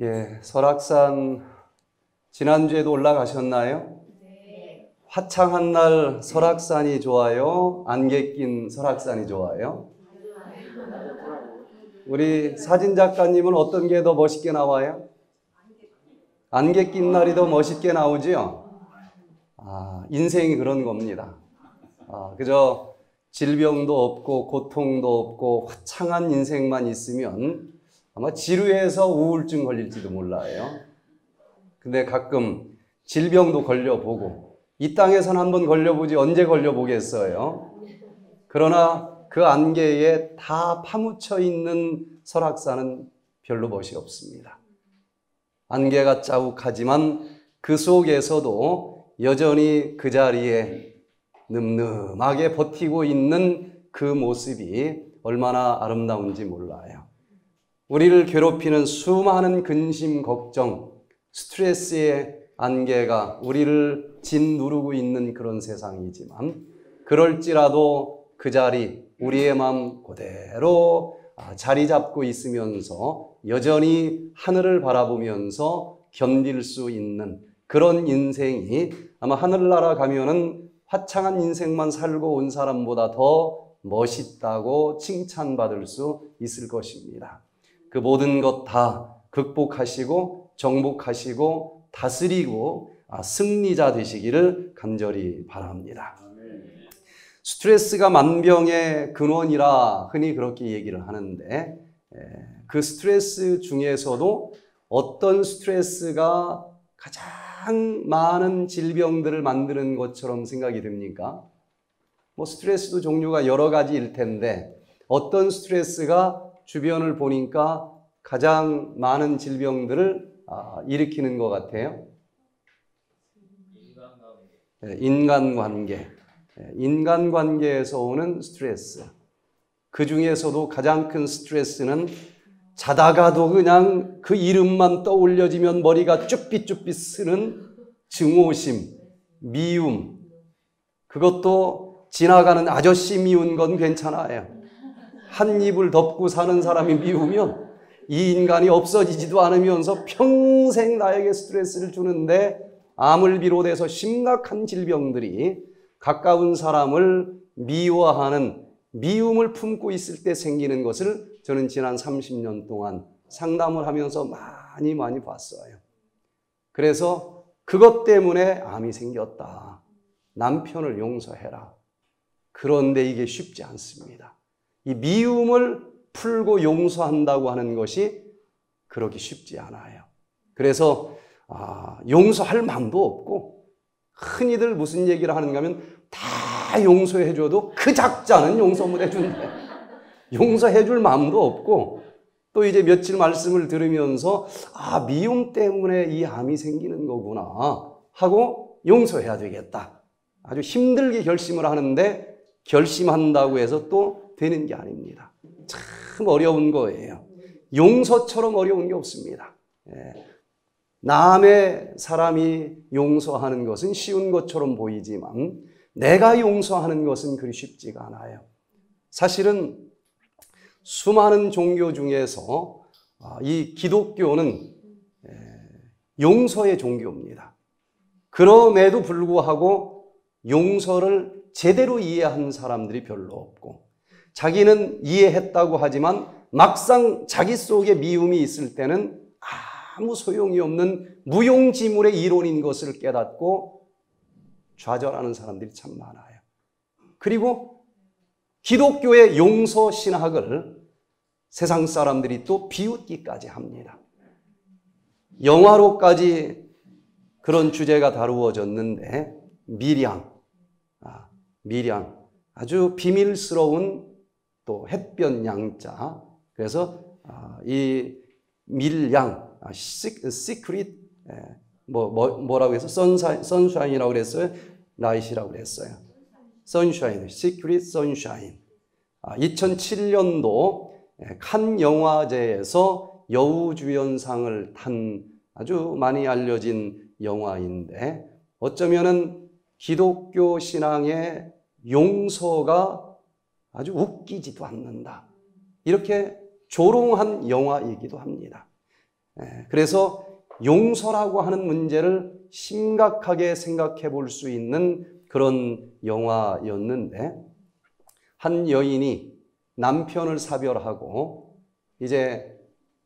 예, 설악산 지난주에도 올라가셨나요? 네. 화창한 날 설악산이 좋아요? 안개 낀 설악산이 좋아요? 우리 사진 작가님은 어떤 게 더 멋있게 나와요? 안개 낀 날이 더 멋있게 나오지요? 아, 인생이 그런 겁니다. 아, 그저 질병도 없고 고통도 없고 화창한 인생만 있으면 아마 지루해서 우울증 걸릴지도 몰라요. 근데 가끔 질병도 걸려보고 이 땅에선 한번 걸려보지 언제 걸려보겠어요. 그러나 그 안개에 다 파묻혀 있는 설악산은 별로 멋이 없습니다. 안개가 자욱하지만 그 속에서도 여전히 그 자리에 늠름하게 버티고 있는 그 모습이 얼마나 아름다운지 몰라요. 우리를 괴롭히는 수많은 근심, 걱정, 스트레스의 안개가 우리를 짓누르고 있는 그런 세상이지만 그럴지라도 그 자리, 우리의 마음 그대로 아, 자리 잡고 있으면서 여전히 하늘을 바라보면서 견딜 수 있는 그런 인생이 아마 하늘나라 가면은 화창한 인생만 살고 온 사람보다 더 멋있다고 칭찬받을 수 있을 것입니다. 그 모든 것 다 극복하시고 정복하시고 다스리고 아, 승리자 되시기를 간절히 바랍니다. 스트레스가 만병의 근원이라 흔히 그렇게 얘기를 하는데 그 스트레스 중에서도 어떤 스트레스가 가장 많은 질병들을 만드는 것처럼 생각이 됩니까? 뭐 스트레스도 종류가 여러 가지일 텐데 어떤 스트레스가 주변을 보니까 가장 많은 질병들을 아, 일으키는 것 같아요. 인간관계. 네, 인간관계에서 오는 스트레스. 그 중에서도 가장 큰 스트레스는 자다가도 그냥 그 이름만 떠올려지면 머리가 쭈삣쭈삣 쓰는 증오심, 미움. 그것도 지나가는 아저씨 미운 건 괜찮아요. 한 입을 덮고 사는 사람이 미우면 이 인간이 없어지지도 않으면서 평생 나에게 스트레스를 주는데 암을 비롯해서 심각한 질병들이 가까운 사람을 미워하는 미움을 품고 있을 때 생기는 것을 저는 지난 30년 동안 상담을 하면서 많이 많이 봤어요. 그래서 그것 때문에 암이 생겼다. 남편을 용서해라. 그런데 이게 쉽지 않습니다. 이 미움을 풀고 용서한다고 하는 것이 그렇게 쉽지 않아요. 그래서 아, 용서할 마음도 없고 흔히들 무슨 얘기를 하는가 하면 다 용서해 줘도 그 작자는 용서 못 해준대. 용서해 줄 마음도 없고 또 이제 며칠 말씀을 들으면서 아 미움 때문에 이 암이 생기는 거구나 하고 용서해야 되겠다. 아주 힘들게 결심을 하는데 결심한다고 해서 또 되는 게 아닙니다. 참 어려운 거예요. 용서처럼 어려운 게 없습니다. 예. 남의 사람이 용서하는 것은 쉬운 것처럼 보이지만 내가 용서하는 것은 그리 쉽지가 않아요. 사실은 수많은 종교 중에서 아, 이 기독교는 예, 용서의 종교입니다. 그럼에도 불구하고 용서를 제대로 이해한 사람들이 별로 없고 자기는 이해했다고 하지만 막상 자기 속에 미움이 있을 때는 아무 소용이 없는 무용지물의 이론인 것을 깨닫고 좌절하는 사람들이 참 많아요. 그리고 기독교의 용서 신학을 세상 사람들이 또 비웃기까지 합니다. 영화로까지 그런 주제가 다루어졌는데 미량, 아, 미량 아주 비밀스러운 또 햇변 양자. 그래서 아, 이 밀양, 아, 시크릿, 예, 뭐, 뭐, 뭐 라고 해서 sunshi, sunshine이라고 그랬어요? 라이시라고 그랬어요. Sunshine, Secret Sunshine. 2007년도 칸 영화제에서 여우주연상을 탄 아주 많이 알려진 영화인데 어쩌면은 기독교 신앙의 용서가 아주 웃기지도 않는다. 이렇게 조롱한 영화이기도 합니다. 예, 그래서 용서라고 하는 문제를 심각하게 생각해 볼 수 있는 그런 영화였는데 한 여인이 남편을 사별하고 이제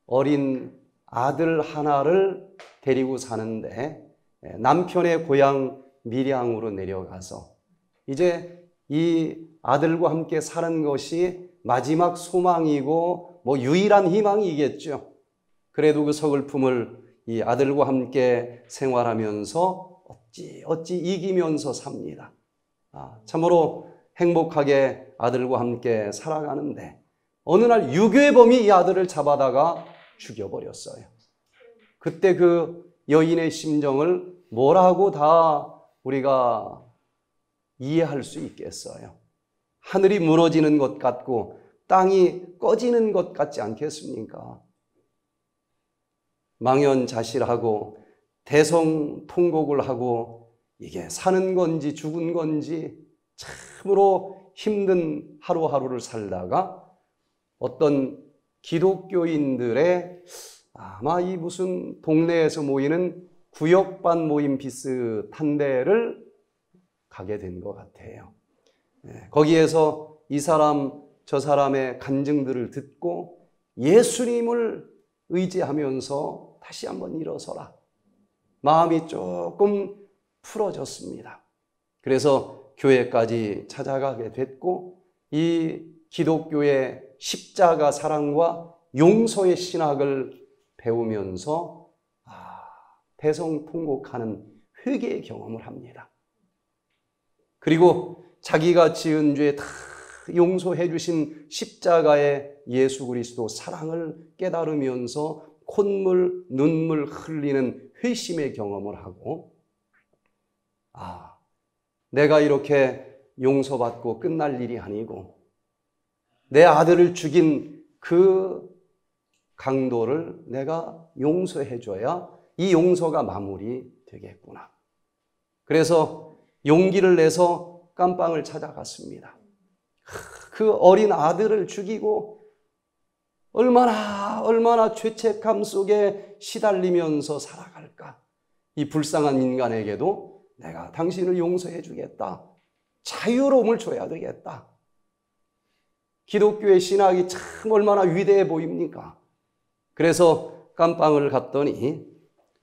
어린 아들 하나를 데리고 사는데 예, 남편의 고향 밀양으로 내려가서 이제 이 아들과 함께 사는 것이 마지막 소망이고 뭐 유일한 희망이겠죠. 그래도 그 서글픔을 이 아들과 함께 생활하면서 어찌 어찌 이기면서 삽니다. 아, 참으로 행복하게 아들과 함께 살아가는데 어느 날 유괴범이 이 아들을 잡아다가 죽여버렸어요. 그때 그 여인의 심정을 뭐라고 다 우리가 이해할 수 있겠어요. 하늘이 무너지는 것 같고 땅이 꺼지는 것 같지 않겠습니까? 망연자실하고 대성통곡을 하고 이게 사는 건지 죽은 건지 참으로 힘든 하루하루를 살다가 어떤 기독교인들의 아마 이 무슨 동네에서 모이는 구역반 모임 비슷한 데를 가게 된 것 같아요. 예, 거기에서 이 사람, 저 사람의 간증들을 듣고 예수님을 의지하면서 다시 한번 일어서라. 마음이 조금 풀어졌습니다. 그래서 교회까지 찾아가게 됐고, 이 기독교의 십자가 사랑과 용서의 신학을 배우면서 아, 대성통곡하는 회개의 경험을 합니다. 그리고 자기가 지은 죄 다 용서해 주신 십자가의 예수 그리스도 사랑을 깨달으면서 콧물, 눈물 흘리는 회심의 경험을 하고 아, 내가 이렇게 용서받고 끝날 일이 아니고 내 아들을 죽인 그 강도를 내가 용서해 줘야 이 용서가 마무리 되겠구나. 그래서 용기를 내서 깜빵을 찾아갔습니다. 그 어린 아들을 죽이고 얼마나 얼마나 죄책감 속에 시달리면서 살아갈까? 이 불쌍한 인간에게도 내가 당신을 용서해 주겠다. 자유로움을 줘야 되겠다. 기독교의 신학이 참 얼마나 위대해 보입니까? 그래서 깜빵을 갔더니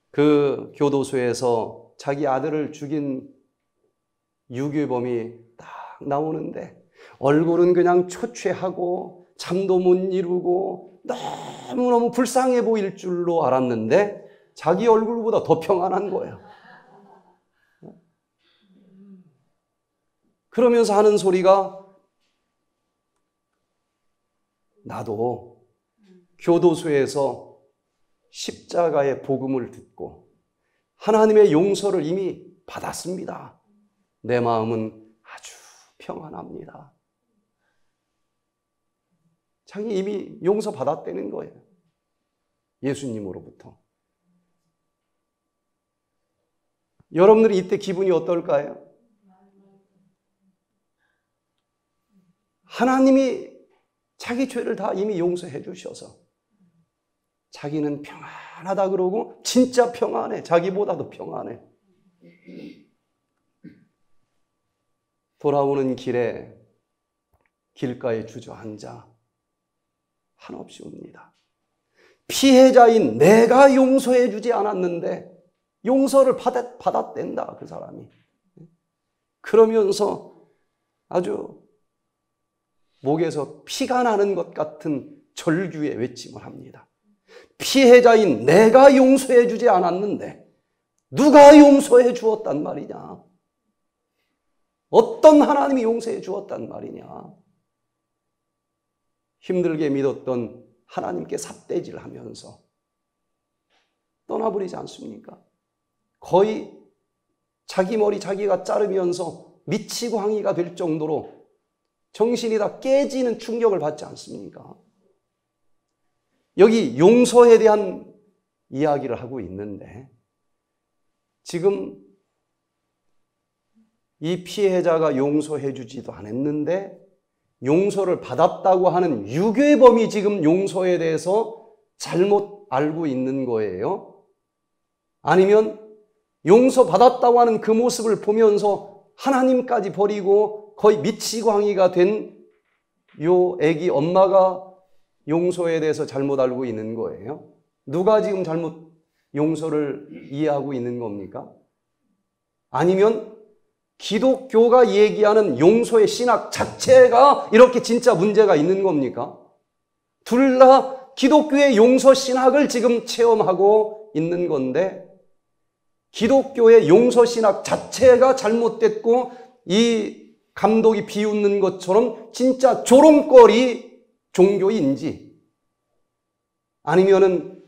그 교도소에서 자기 아들을 죽인 유괴범이 딱 나오는데 얼굴은 그냥 초췌하고 잠도 못 이루고 너무너무 불쌍해 보일 줄로 알았는데 자기 얼굴보다 더 평안한 거예요. 그러면서 하는 소리가 나도 교도소에서 십자가의 복음을 듣고 하나님의 용서를 이미 받았습니다. 내 마음은 아주 평안합니다. 자기 이미 용서받았다는 거예요. 예수님으로부터. 여러분들이 이때 기분이 어떨까요? 하나님이 자기 죄를 다 이미 용서해 주셔서 자기는 평안하다 그러고 진짜 평안해. 자기보다도 평안해. 돌아오는 길에 길가에 주저앉아 한없이 웁니다. 피해자인 내가 용서해 주지 않았는데 용서를 받았, 받았댄다, 그 사람이. 그러면서 아주 목에서 피가 나는 것 같은 절규의 외침을 합니다. 피해자인 내가 용서해 주지 않았는데 누가 용서해 주었단 말이냐? 어떤 하나님이 용서해 주었단 말이냐? 힘들게 믿었던 하나님께 삿대질 하면서 떠나버리지 않습니까? 거의 자기 머리 자기가 자르면서 미치고 항의가 될 정도로 정신이 다 깨지는 충격을 받지 않습니까? 여기 용서에 대한 이야기를 하고 있는데 지금 이 피해자가 용서해 주지도 않았는데 용서를 받았다고 하는 유괴범이 지금 용서에 대해서 잘못 알고 있는 거예요? 아니면 용서 받았다고 하는 그 모습을 보면서 하나님까지 버리고 거의 미치광이가 된 요 애기 엄마가 용서에 대해서 잘못 알고 있는 거예요? 누가 지금 잘못 용서를 이해하고 있는 겁니까? 아니면 기독교가 얘기하는 용서의 신학 자체가 이렇게 진짜 문제가 있는 겁니까? 둘 다 기독교의 용서 신학을 지금 체험하고 있는 건데 기독교의 용서 신학 자체가 잘못됐고 이 감독이 비웃는 것처럼 진짜 조롱거리 종교인지 아니면은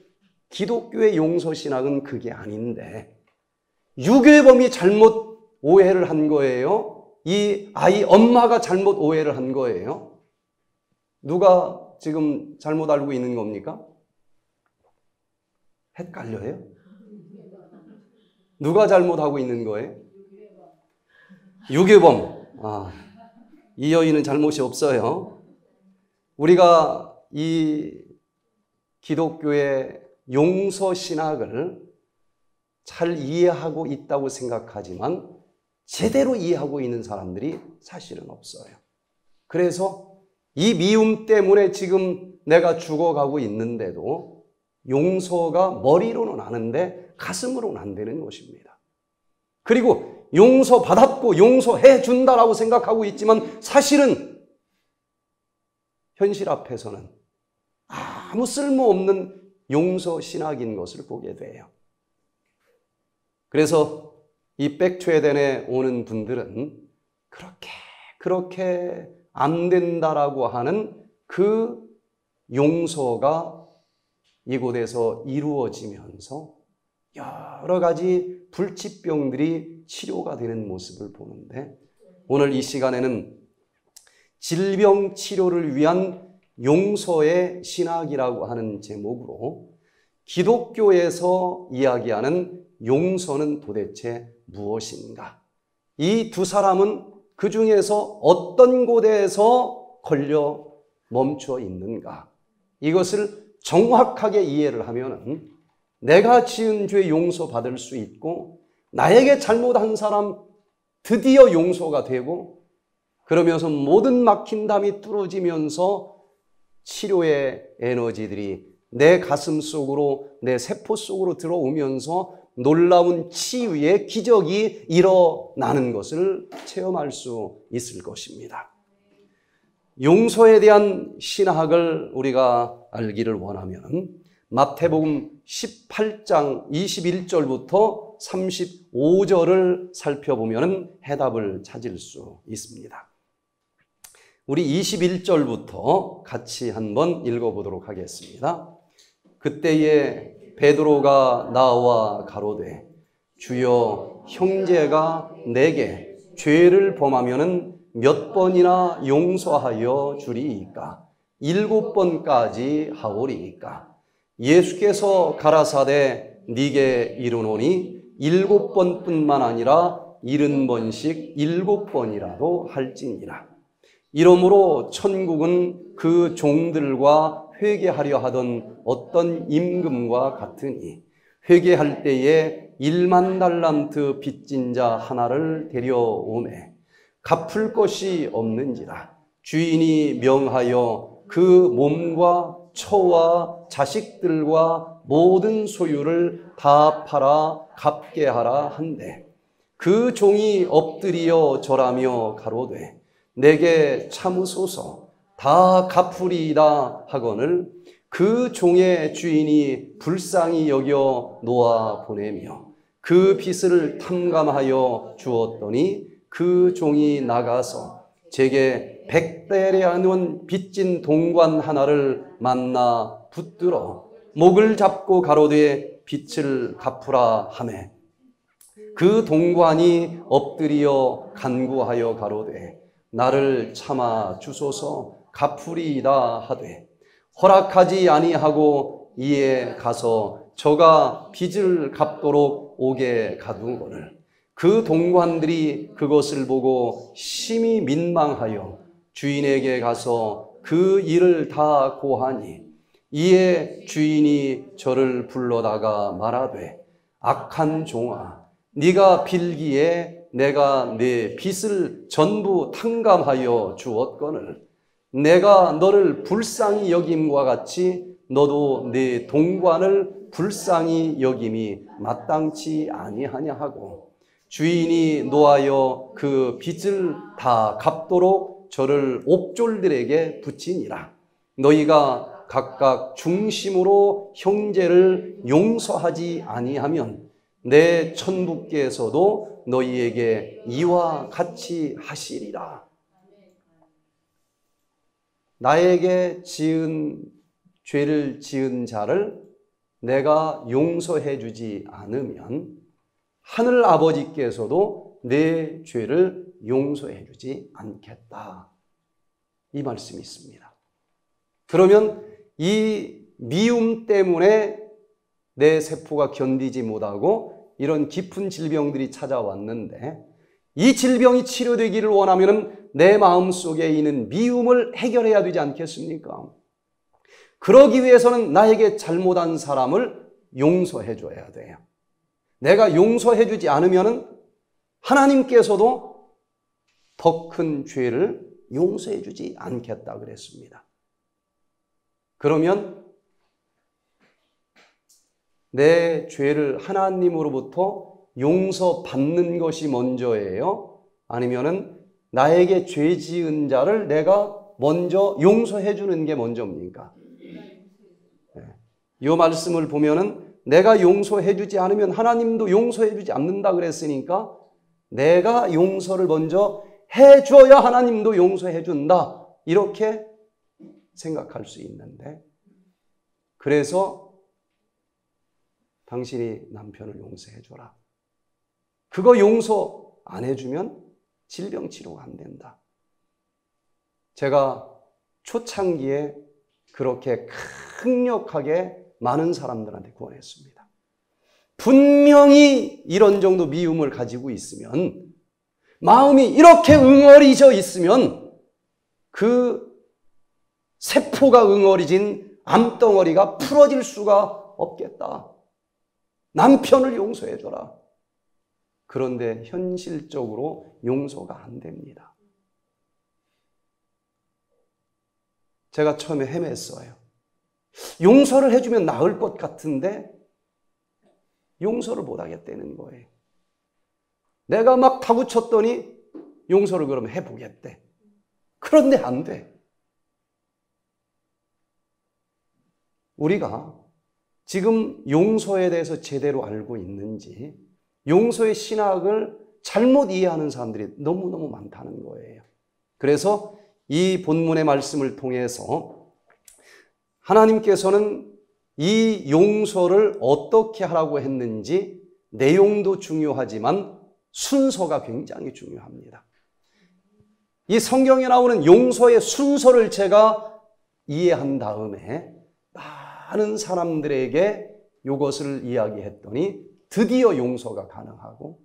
기독교의 용서 신학은 그게 아닌데 유괴범이 잘못 오해를 한 거예요. 이 아이 엄마가 잘못 오해를 한 거예요. 누가 지금 잘못 알고 있는 겁니까? 헷갈려요? 누가 잘못하고 있는 거예요? 유괴범. 아, 이 여인은 잘못이 없어요. 우리가 이 기독교의 용서 신학을 잘 이해하고 있다고 생각하지만 제대로 이해하고 있는 사람들이 사실은 없어요. 그래서 이 미움 때문에 지금 내가 죽어가고 있는데도 용서가 머리로는 아는데 가슴으로는 안 되는 것입니다. 그리고 용서 받았고 용서해 준다라고 생각하고 있지만 사실은 현실 앞에서는 아무 쓸모없는 용서 신학인 것을 보게 돼요. 그래서 이 백투에덴에 오는 분들은 그렇게 그렇게 안 된다라고 하는 그 용서가 이곳에서 이루어지면서 여러 가지 불치병들이 치료가 되는 모습을 보는데 오늘 이 시간에는 질병 치료를 위한 용서의 신학이라고 하는 제목으로 기독교에서 이야기하는 용서는 도대체 무엇인가? 이 두 사람은 그 중에서 어떤 곳에서 걸려 멈춰 있는가? 이것을 정확하게 이해를 하면 내가 지은 죄 용서 받을 수 있고 나에게 잘못한 사람 드디어 용서가 되고 그러면서 모든 막힌 담이 뚫어지면서 치료의 에너지들이 내 가슴 속으로 내 세포 속으로 들어오면서 놀라운 치유의 기적이 일어나는 것을 체험할 수 있을 것입니다. 용서에 대한 신학을 우리가 알기를 원하면 마태복음 18장 21절부터 35절을 살펴보면 해답을 찾을 수 있습니다. 우리 21절부터 같이 한번 읽어보도록 하겠습니다. 그때에 베드로가 나와 가로되 주여 형제가 내게 죄를 범하면은 몇 번이나 용서하여 주리이까? 일곱 번까지 하오리이까? 예수께서 가라사대 네게 이르노니 일곱 번뿐만 아니라 일흔 번씩 일곱 번이라도 할지니라. 이러므로 천국은 그 종들과 회개하려 하던 어떤 임금과 같으니 회개할 때에 1만 달란트 빚진 자 하나를 데려오매 갚을 것이 없는지라 주인이 명하여 그 몸과 처와 자식들과 모든 소유를 다 팔아 갚게 하라 한데 그 종이 엎드리어 절하며 가로되 내게 참으소서 다 갚으리이다 하거늘 그 종의 주인이 불쌍히 여겨 놓아 보내며 그 빚을 탐감하여 주었더니 그 종이 나가서 제게 백대례하는 빚진 동관 하나를 만나 붙들어 목을 잡고 가로되 빚을 갚으라 하매 그 동관이 엎드리어 간구하여 가로되 나를 참아 주소서 갚으리이다 하되 허락하지 아니하고 이에 가서 저가 빚을 갚도록 오게 가두거늘 그 동관들이 그것을 보고 심히 민망하여 주인에게 가서 그 일을 다 고하니 이에 주인이 저를 불러다가 말하되 악한 종아 네가 빌기에 내가 내 빚을 전부 탕감하여 주었거늘 내가 너를 불쌍히 여김과 같이 너도 내 동관을 불쌍히 여김이 마땅치 아니하냐 하고 주인이 노하여 그 빚을 다 갚도록 저를 옥졸들에게 붙이니라 너희가 각각 중심으로 형제를 용서하지 아니하면 내 천부께서도 너희에게 이와 같이 하시리라. 나에게 지은 죄를 지은 자를 내가 용서해 주지 않으면 하늘 아버지께서도 내 죄를 용서해 주지 않겠다. 이 말씀이 있습니다. 그러면 이 미움 때문에 내 세포가 견디지 못하고 이런 깊은 질병들이 찾아왔는데 이 질병이 치료되기를 원하면 내 마음 속에 있는 미움을 해결해야 되지 않겠습니까? 그러기 위해서는 나에게 잘못한 사람을 용서해 줘야 돼요. 내가 용서해 주지 않으면 하나님께서도 더 큰 죄를 용서해 주지 않겠다 그랬습니다. 그러면 내 죄를 하나님으로부터 용서받는 것이 먼저예요? 아니면은 나에게 죄 지은 자를 내가 먼저 용서해 주는 게 먼저입니까? 네. 이 말씀을 보면은 내가 용서해 주지 않으면 하나님도 용서해 주지 않는다 그랬으니까 내가 용서를 먼저 해 줘야 하나님도 용서해 준다. 이렇게 생각할 수 있는데 그래서 당신이 남편을 용서해 줘라. 그거 용서 안 해주면 질병 치료가 안 된다. 제가 초창기에 그렇게 강력하게 많은 사람들한테 구원했습니다. 분명히 이런 정도 미움을 가지고 있으면 마음이 이렇게 응어리져 있으면 그 세포가 응어리진 암덩어리가 풀어질 수가 없겠다. 남편을 용서해줘라. 그런데 현실적으로 용서가 안 됩니다. 제가 처음에 헤맸어요. 용서를 해주면 나을 것 같은데 용서를 못 하겠다는 거예요. 내가 막 타구쳤더니 용서를 그러면 해보겠대. 그런데 안 돼. 우리가 지금 용서에 대해서 제대로 알고 있는지 용서의 신학을 잘못 이해하는 사람들이 너무너무 많다는 거예요. 그래서 이 본문의 말씀을 통해서 하나님께서는 이 용서를 어떻게 하라고 했는지 내용도 중요하지만 순서가 굉장히 중요합니다. 이 성경에 나오는 용서의 순서를 제가 이해한 다음에 많은 사람들에게 이것을 이야기했더니 드디어 용서가 가능하고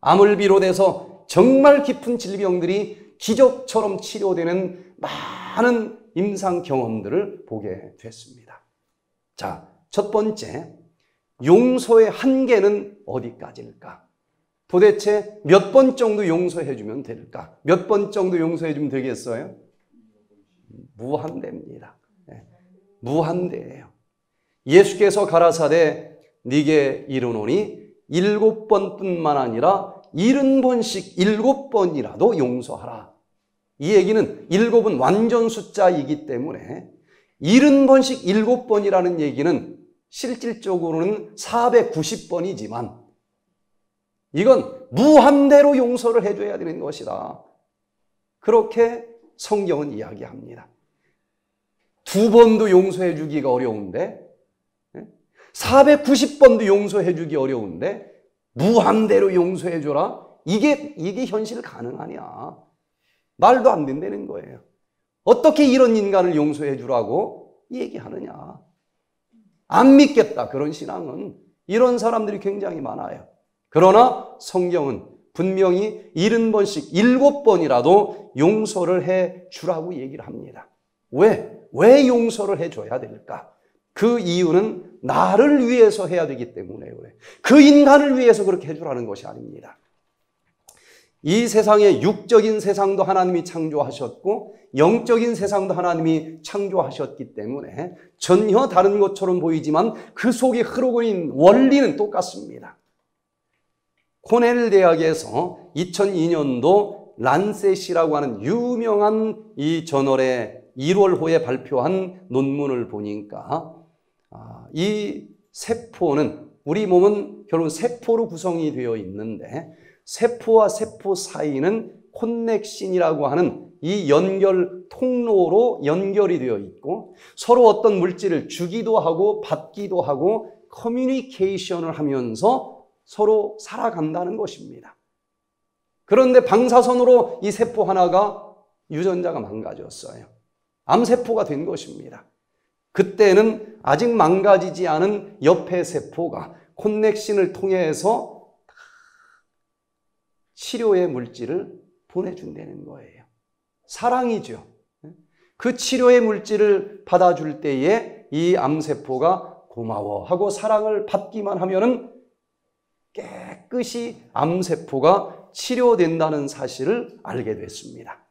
암을 비롯해서 정말 깊은 질병들이 기적처럼 치료되는 많은 임상 경험들을 보게 됐습니다. 자, 첫 번째, 용서의 한계는 어디까지일까? 도대체 몇 번 정도 용서해주면 될까? 몇 번 정도 용서해주면 되겠어요? 무한대입니다. 무한대예요. 예수께서 가라사대 네게 이르노니 일곱 번뿐만 아니라 일흔 번씩 일곱 번이라도 용서하라. 이 얘기는 일곱은 완전 숫자이기 때문에 일흔 번씩 일곱 번이라는 얘기는 실질적으로는 490번이지만 이건 무한대로 용서를 해줘야 되는 것이다. 그렇게 성경은 이야기합니다. 두 번도 용서해 주기가 어려운데 490번도 용서해 주기 어려운데 무한대로 용서해 줘라. 이게 이게 현실 가능하냐? 말도 안 된다는 거예요. 어떻게 이런 인간을 용서해 주라고 얘기하느냐? 안 믿겠다. 그런 신앙은 이런 사람들이 굉장히 많아요. 그러나 성경은 분명히 70번씩 7번이라도 용서를 해 주라고 얘기를 합니다. 왜? 왜 용서를 해 줘야 될까? 그 이유는 나를 위해서 해야 되기 때문에 그래. 그 인간을 위해서 그렇게 해주라는 것이 아닙니다. 이 세상의 육적인 세상도 하나님이 창조하셨고 영적인 세상도 하나님이 창조하셨기 때문에 전혀 다른 것처럼 보이지만 그 속에 흐르고 있는 원리는 똑같습니다. 코넬 대학에서 2002년도 란셋이라고 하는 유명한 이 저널에 1월호에 발표한 논문을 보니까 아, 이 세포는 우리 몸은 결국 세포로 구성이 되어 있는데 세포와 세포 사이는 콘넥신이라고 하는 이 연결 통로로 연결이 되어 있고 서로 어떤 물질을 주기도 하고 받기도 하고 커뮤니케이션을 하면서 서로 살아간다는 것입니다. 그런데 방사선으로 이 세포 하나가 유전자가 망가졌어요. 암세포가 된 것입니다. 그때는 아직 망가지지 않은 옆의 세포가 콘넥신을 통해서 치료의 물질을 보내준다는 거예요. 사랑이죠. 그 치료의 물질을 받아줄 때에 이 암세포가 고마워하고 사랑을 받기만 하면은 깨끗이 암세포가 치료된다는 사실을 알게 됐습니다.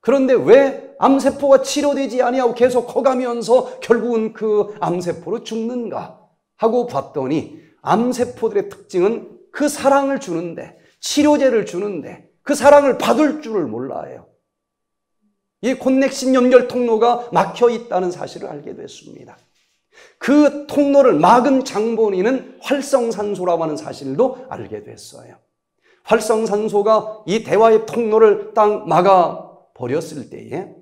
그런데 왜 암세포가 치료되지 아니하고 계속 커가면서 결국은 그 암세포로 죽는가 하고 봤더니 암세포들의 특징은 그 사랑을 주는데 치료제를 주는데 그 사랑을 받을 줄을 몰라요. 이 콘넥신 연결 통로가 막혀 있다는 사실을 알게 됐습니다. 그 통로를 막은 장본인은 활성산소라고 하는 사실도 알게 됐어요. 활성산소가 이 대화의 통로를 딱 막아 버렸을 때에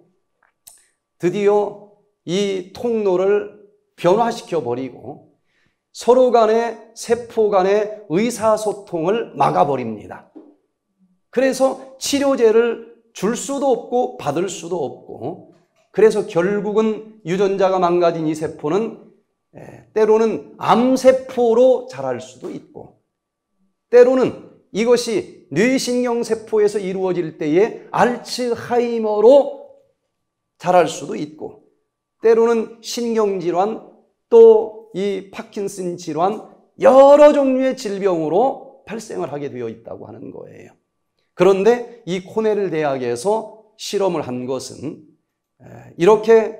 드디어 이 통로를 변화시켜 버리고 서로 간의 세포 간의 의사소통을 막아버립니다. 그래서 치료제를 줄 수도 없고 받을 수도 없고 그래서 결국은 유전자가 망가진 이 세포는 때로는 암세포로 자랄 수도 있고 때로는 이것이 뇌신경세포에서 이루어질 때에 알츠하이머로 자랄 수도 있고 때로는 신경질환 또 이 파킨슨 질환 여러 종류의 질병으로 발생을 하게 되어 있다고 하는 거예요. 그런데 이 코넬 대학에서 실험을 한 것은 이렇게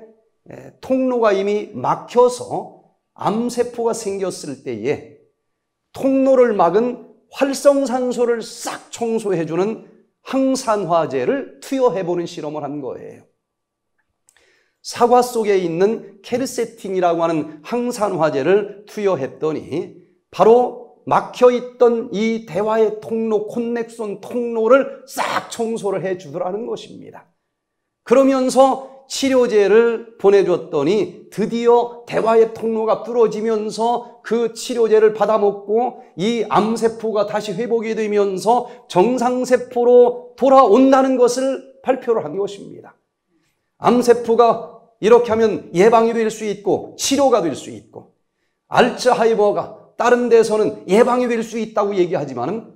통로가 이미 막혀서 암세포가 생겼을 때에 통로를 막은 활성산소를 싹 청소해주는 항산화제를 투여해보는 실험을 한 거예요. 사과 속에 있는 케르세틴이라고 하는 항산화제를 투여했더니 바로 막혀있던 이 대화의 통로, 콘넥션 통로를 싹 청소를 해주더라는 것입니다. 그러면서 치료제를 보내줬더니 드디어 대화의 통로가 뚫어지면서 그 치료제를 받아먹고 이 암세포가 다시 회복이 되면서 정상세포로 돌아온다는 것을 발표를 한 것입니다. 암세포가 이렇게 하면 예방이 될 수 있고 치료가 될 수 있고 알츠하이머가 다른 데서는 예방이 될 수 있다고 얘기하지만은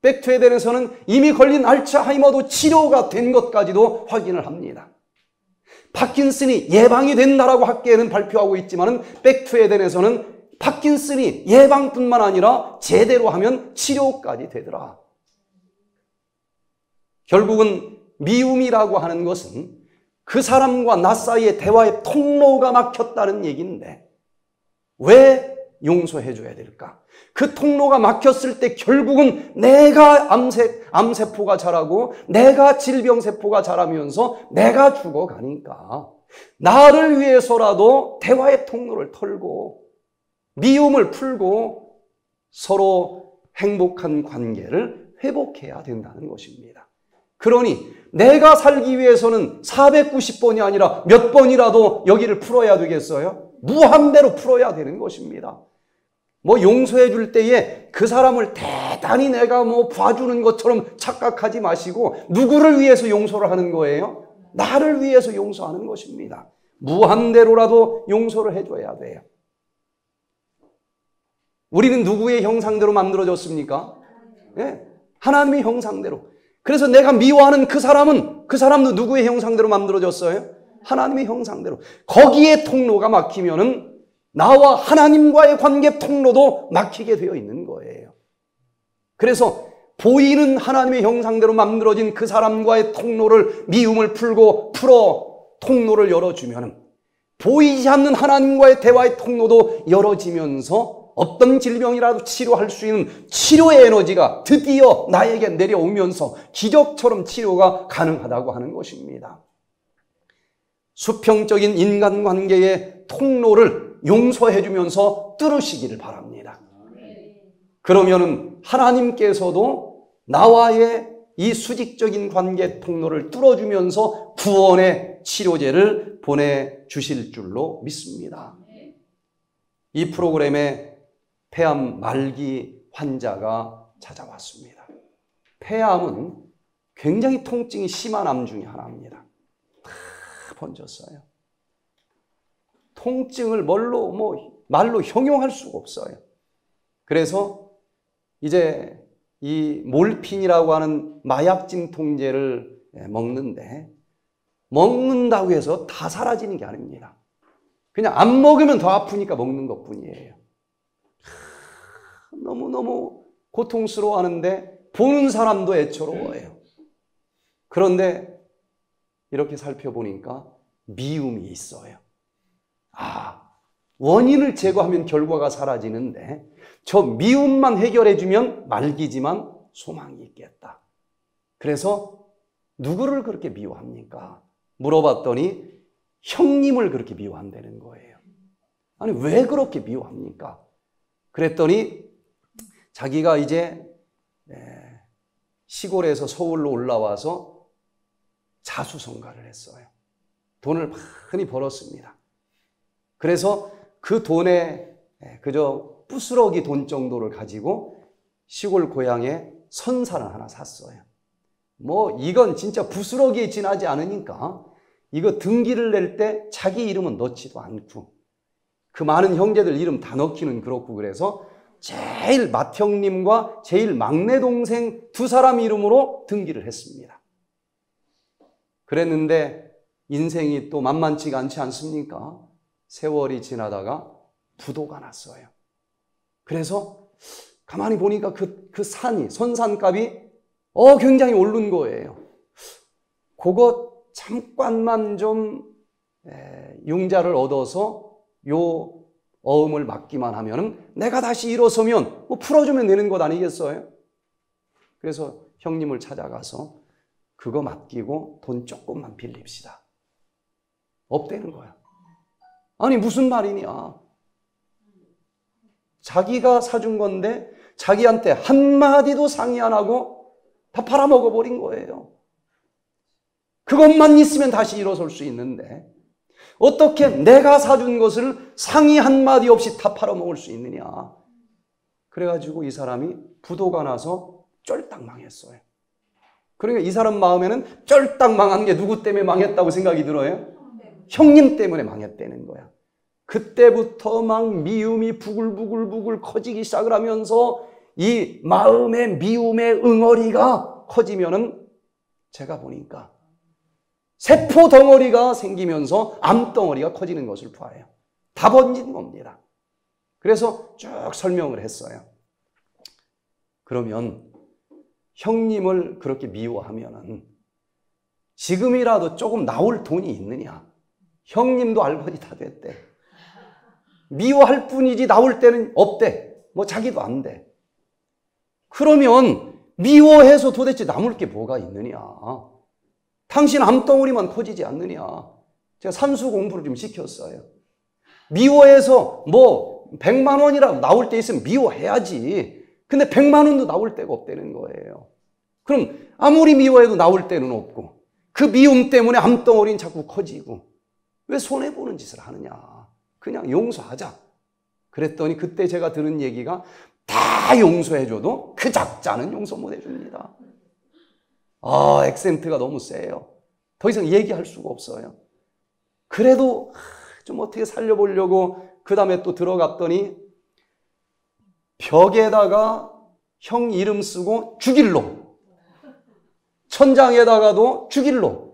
백투에덴에서는 이미 걸린 알츠하이머도 치료가 된 것까지도 확인을 합니다. 파킨슨이 예방이 된다라고 학계에는 발표하고 있지만은 백투에덴에서는 파킨슨이 예방뿐만 아니라 제대로 하면 치료까지 되더라. 결국은 미움이라고 하는 것은 그 사람과 나 사이의 대화의 통로가 막혔다는 얘기인데 왜 용서해 줘야 될까? 그 통로가 막혔을 때 결국은 내가 암세, 암세포가 자라고 내가 질병세포가 자라면서 내가 죽어가니까 나를 위해서라도 대화의 통로를 털고 미움을 풀고 서로 행복한 관계를 회복해야 된다는 것입니다. 그러니 내가 살기 위해서는 490번이 아니라 몇 번이라도 여기를 풀어야 되겠어요? 무한대로 풀어야 되는 것입니다. 뭐 용서해 줄 때에 그 사람을 대단히 내가 뭐 봐주는 것처럼 착각하지 마시고 누구를 위해서 용서를 하는 거예요? 나를 위해서 용서하는 것입니다. 무한대로라도 용서를 해줘야 돼요. 우리는 누구의 형상대로 만들어졌습니까? 네, 하나님의 형상대로. 그래서 내가 미워하는 그 사람은 그 사람도 누구의 형상대로 만들어졌어요? 하나님의 형상대로. 거기에 통로가 막히면은 나와 하나님과의 관계 통로도 막히게 되어 있는 거예요. 그래서 보이는 하나님의 형상대로 만들어진 그 사람과의 통로를 미움을 풀고 풀어 통로를 열어주면 보이지 않는 하나님과의 대화의 통로도 열어지면서 어떤 질병이라도 치료할 수 있는 치료의 에너지가 드디어 나에게 내려오면서 기적처럼 치료가 가능하다고 하는 것입니다. 수평적인 인간관계의 통로를 용서해 주면서 뚫으시기를 바랍니다. 그러면은 하나님께서도 나와의 이 수직적인 관계 통로를 뚫어주면서 구원의 치료제를 보내주실 줄로 믿습니다. 이 프로그램에 폐암 말기 환자가 찾아왔습니다. 폐암은 굉장히 통증이 심한 암 중에 하나입니다. 다 번졌어요. 통증을 뭘로 뭐 말로 형용할 수가 없어요. 그래서 이제 이 몰핀이라고 하는 마약 진통제를 예, 먹는데 먹는다고 해서 다 사라지는 게 아닙니다. 그냥 안 먹으면 더 아프니까 먹는 것 뿐이에요. 너무너무 고통스러워 하는데 보는 사람도 애처로워해요. 그런데 이렇게 살펴보니까 미움이 있어요. 아, 원인을 제거하면 결과가 사라지는데 저 미움만 해결해주면 말기지만 소망이 있겠다. 그래서 누구를 그렇게 미워합니까? 물어봤더니 형님을 그렇게 미워한다는 거예요. 아니, 왜 그렇게 미워합니까? 그랬더니 자기가 이제 시골에서 서울로 올라와서 자수성가를 했어요. 돈을 많이 벌었습니다. 그래서 그 돈에 그저 부스러기 돈 정도를 가지고 시골 고향에 선산을 하나 샀어요. 뭐 이건 진짜 부스러기에 지나지 않으니까 이거 등기를 낼 때 자기 이름은 넣지도 않고 그 많은 형제들 이름 다 넣기는 그렇고 그래서 제일 맏형님과 제일 막내 동생 두 사람 이름으로 등기를 했습니다. 그랬는데 인생이 또 만만치가 않지 않습니까? 세월이 지나다가 부도가 났어요. 그래서 가만히 보니까 그, 그 산이, 선산값이 어, 굉장히 오른 거예요. 그거 잠깐만 좀 에, 융자를 얻어서 요 어음을 맡기만 하면은 내가 다시 일어서면 뭐 풀어주면 되는 것 아니겠어요? 그래서 형님을 찾아가서 그거 맡기고 돈 조금만 빌립시다. 없대는 거야. 아니, 무슨 말이냐. 자기가 사준 건데 자기한테 한마디도 상의 안 하고 다 팔아먹어 버린 거예요. 그것만 있으면 다시 일어설 수 있는데 어떻게 내가 사준 것을 상의 한마디 없이 다 팔아먹을 수 있느냐. 그래가지고 이 사람이 부도가 나서 쫄딱 망했어요. 그러니까 이 사람 마음에는 쫄딱 망한 게 누구 때문에 망했다고 생각이 들어요? 형님 때문에 망했다는 거야. 그때부터 막 미움이 부글부글부글 커지기 시작을 하면서 이 마음의 미움의 응어리가 커지면은 제가 보니까 세포 덩어리가 생기면서 암 덩어리가 커지는 것을 봐요. 다 번진 겁니다. 그래서 쭉 설명을 했어요. 그러면 형님을 그렇게 미워하면은 지금이라도 조금 나올 돈이 있느냐? 형님도 알바니 다 됐대. 미워할 뿐이지 나올 때는 없대. 뭐 자기도 안 돼. 그러면 미워해서 도대체 남을 게 뭐가 있느냐? 당신 암덩어리만 커지지 않느냐? 제가 산수 공부를 좀 시켰어요. 미워해서 뭐 100만 원이라도 나올 때 있으면 미워해야지. 근데 100만 원도 나올 때가 없다는 거예요. 그럼 아무리 미워해도 나올 때는 없고 그 미움 때문에 암덩어리는 자꾸 커지고 왜 손해보는 짓을 하느냐? 그냥 용서하자. 그랬더니 그때 제가 들은 얘기가 다 용서해줘도 그 작자는 용서 못 해줍니다. 아, 액센트가 너무 세요. 더 이상 얘기할 수가 없어요. 그래도 좀 어떻게 살려보려고 그 다음에 또 들어갔더니 벽에다가 형 이름 쓰고 죽일로. 천장에다가도 죽일로.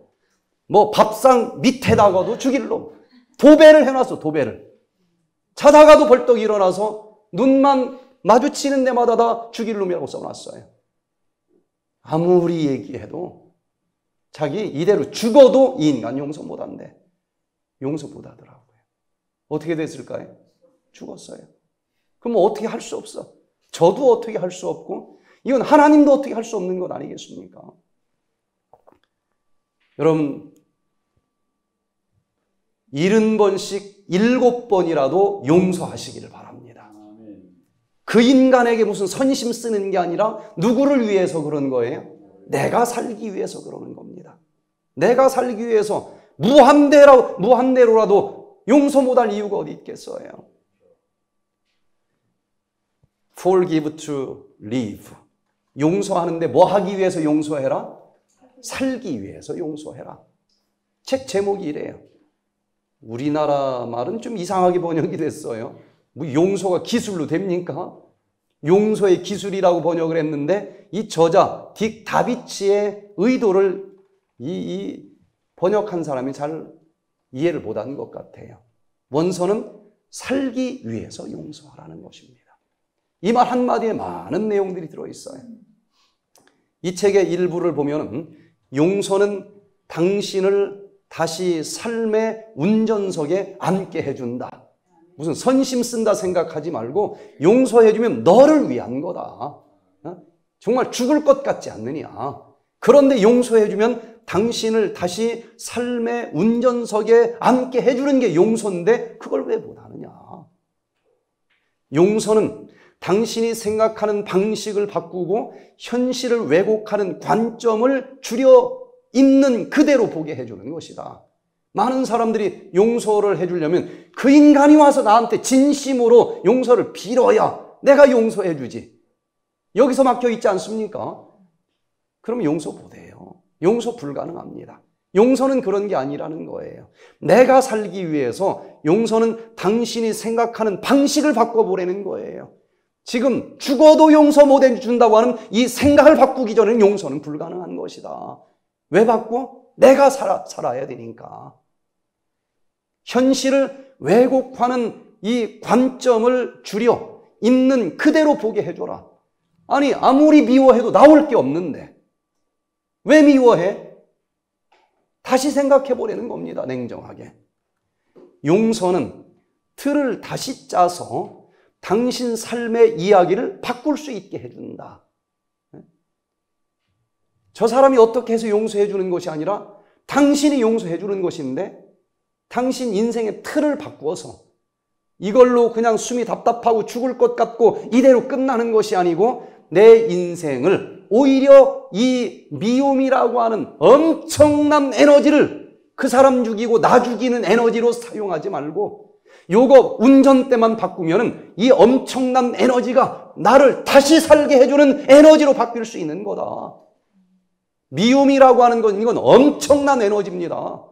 뭐 밥상 밑에다가도 죽일 놈. 도배를 해놨어, 도배를. 자다가도 벌떡 일어나서 눈만 마주치는 데마다 다 죽일 놈이라고 써놨어요. 아무리 얘기해도 자기 이대로 죽어도 이 인간 용서 못한대. 용서 못하더라고요. 어떻게 됐을까요? 죽었어요. 그럼 뭐 어떻게 할 수 없어. 저도 어떻게 할 수 없고 이건 하나님도 어떻게 할 수 없는 것 아니겠습니까? 여러분 일흔 번씩 일곱 번이라도 용서하시기를 바랍니다. 그 인간에게 무슨 선심 쓰는 게 아니라 누구를 위해서 그런 거예요? 내가 살기 위해서 그러는 겁니다. 내가 살기 위해서 무한대로, 무한대로라도 용서 못할 이유가 어디 있겠어요? forgive to live. 용서하는데 뭐 하기 위해서 용서해라? 살기 위해서 용서해라. 책 제목이 이래요. 우리나라 말은 좀 이상하게 번역이 됐어요. 뭐 용서가 기술로 됩니까? 용서의 기술이라고 번역을 했는데 이 저자 딕 다비치의 의도를 이, 이 번역한 사람이 잘 이해를 못한 것 같아요. 원서는 살기 위해서 용서하라는 것입니다. 이 말 한마디에 많은 내용들이 들어있어요. 이 책의 일부를 보면 용서는 당신을 다시 삶의 운전석에 앉게 해준다. 무슨 선심 쓴다 생각하지 말고 용서해주면 너를 위한 거다. 어? 정말 죽을 것 같지 않느냐. 그런데 용서해주면 당신을 다시 삶의 운전석에 앉게 해주는 게 용서인데 그걸 왜 못하느냐. 용서는 당신이 생각하는 방식을 바꾸고 현실을 왜곡하는 관점을 줄여 있는 그대로 보게 해주는 것이다. 많은 사람들이 용서를 해주려면 그 인간이 와서 나한테 진심으로 용서를 빌어야 내가 용서해주지. 여기서 막혀 있지 않습니까? 그럼 용서 못해요. 용서 불가능합니다. 용서는 그런 게 아니라는 거예요. 내가 살기 위해서 용서는 당신이 생각하는 방식을 바꿔보라는 거예요. 지금 죽어도 용서 못 해준다고 하는 이 생각을 바꾸기 전에는 용서는 불가능한 것이다. 왜 바꿔? 내가 살아, 살아야 되니까. 현실을 왜곡하는 이 관점을 줄여 있는 그대로 보게 해줘라. 아니, 아무리 미워해도 나올 게 없는데. 왜 미워해? 다시 생각해 보려는 겁니다. 냉정하게. 용서는 틀을 다시 짜서 당신 삶의 이야기를 바꿀 수 있게 해준다. 저 사람이 어떻게 해서 용서해 주는 것이 아니라 당신이 용서해 주는 것인데 당신 인생의 틀을 바꾸어서 이걸로 그냥 숨이 답답하고 죽을 것 같고 이대로 끝나는 것이 아니고 내 인생을 오히려 이 미움이라고 하는 엄청난 에너지를 그 사람 죽이고 나 죽이는 에너지로 사용하지 말고 요거 운전대만 바꾸면은 이 엄청난 에너지가 나를 다시 살게 해주는 에너지로 바뀔 수 있는 거다. 미움이라고 하는 건 이건 엄청난 에너지입니다.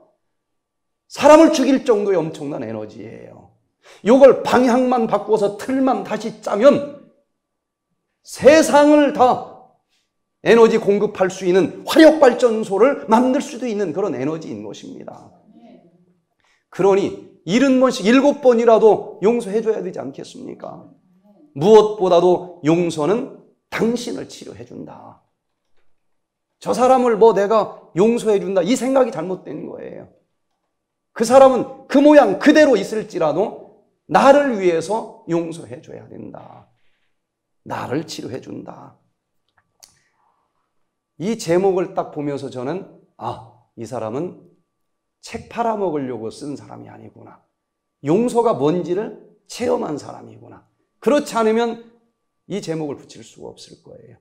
사람을 죽일 정도의 엄청난 에너지예요. 요걸 방향만 바꿔서 틀만 다시 짜면 세상을 다 에너지 공급할 수 있는 화력발전소를 만들 수도 있는 그런 에너지인 것입니다. 그러니 일흔 번씩 일곱 번이라도 용서해줘야 되지 않겠습니까? 무엇보다도 용서는 당신을 치료해준다. 저 사람을 뭐 내가 용서해 준다. 이 생각이 잘못된 거예요. 그 사람은 그 모양 그대로 있을지라도 나를 위해서 용서해 줘야 된다. 나를 치료해 준다. 이 제목을 딱 보면서 저는 아, 이 사람은 책 팔아먹으려고 쓴 사람이 아니구나. 용서가 뭔지를 체험한 사람이구나. 그렇지 않으면 이 제목을 붙일 수가 없을 거예요.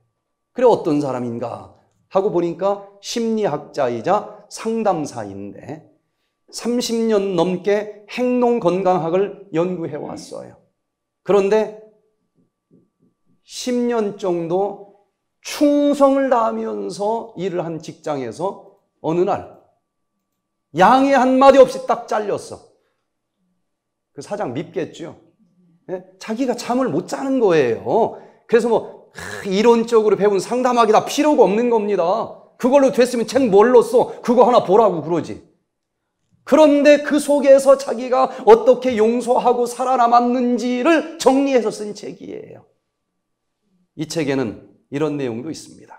그래, 어떤 사람인가 하고 보니까 심리학자이자 상담사인데 30년 넘게 행동 건강학을 연구해 왔어요. 그런데 10년 정도 충성을 다하면서 일을 한 직장에서 어느 날 양의 한마디 없이 딱 잘렸어. 그 사장 밉겠죠. 네? 자기가 잠을 못 자는 거예요. 그래서 뭐 이론적으로 배운 상담하기 다 필요가 없는 겁니다. 그걸로 됐으면 책 뭘로 써? 그거 하나 보라고 그러지. 그런데 그 속에서 자기가 어떻게 용서하고 살아남았는지를 정리해서 쓴 책이에요. 이 책에는 이런 내용도 있습니다.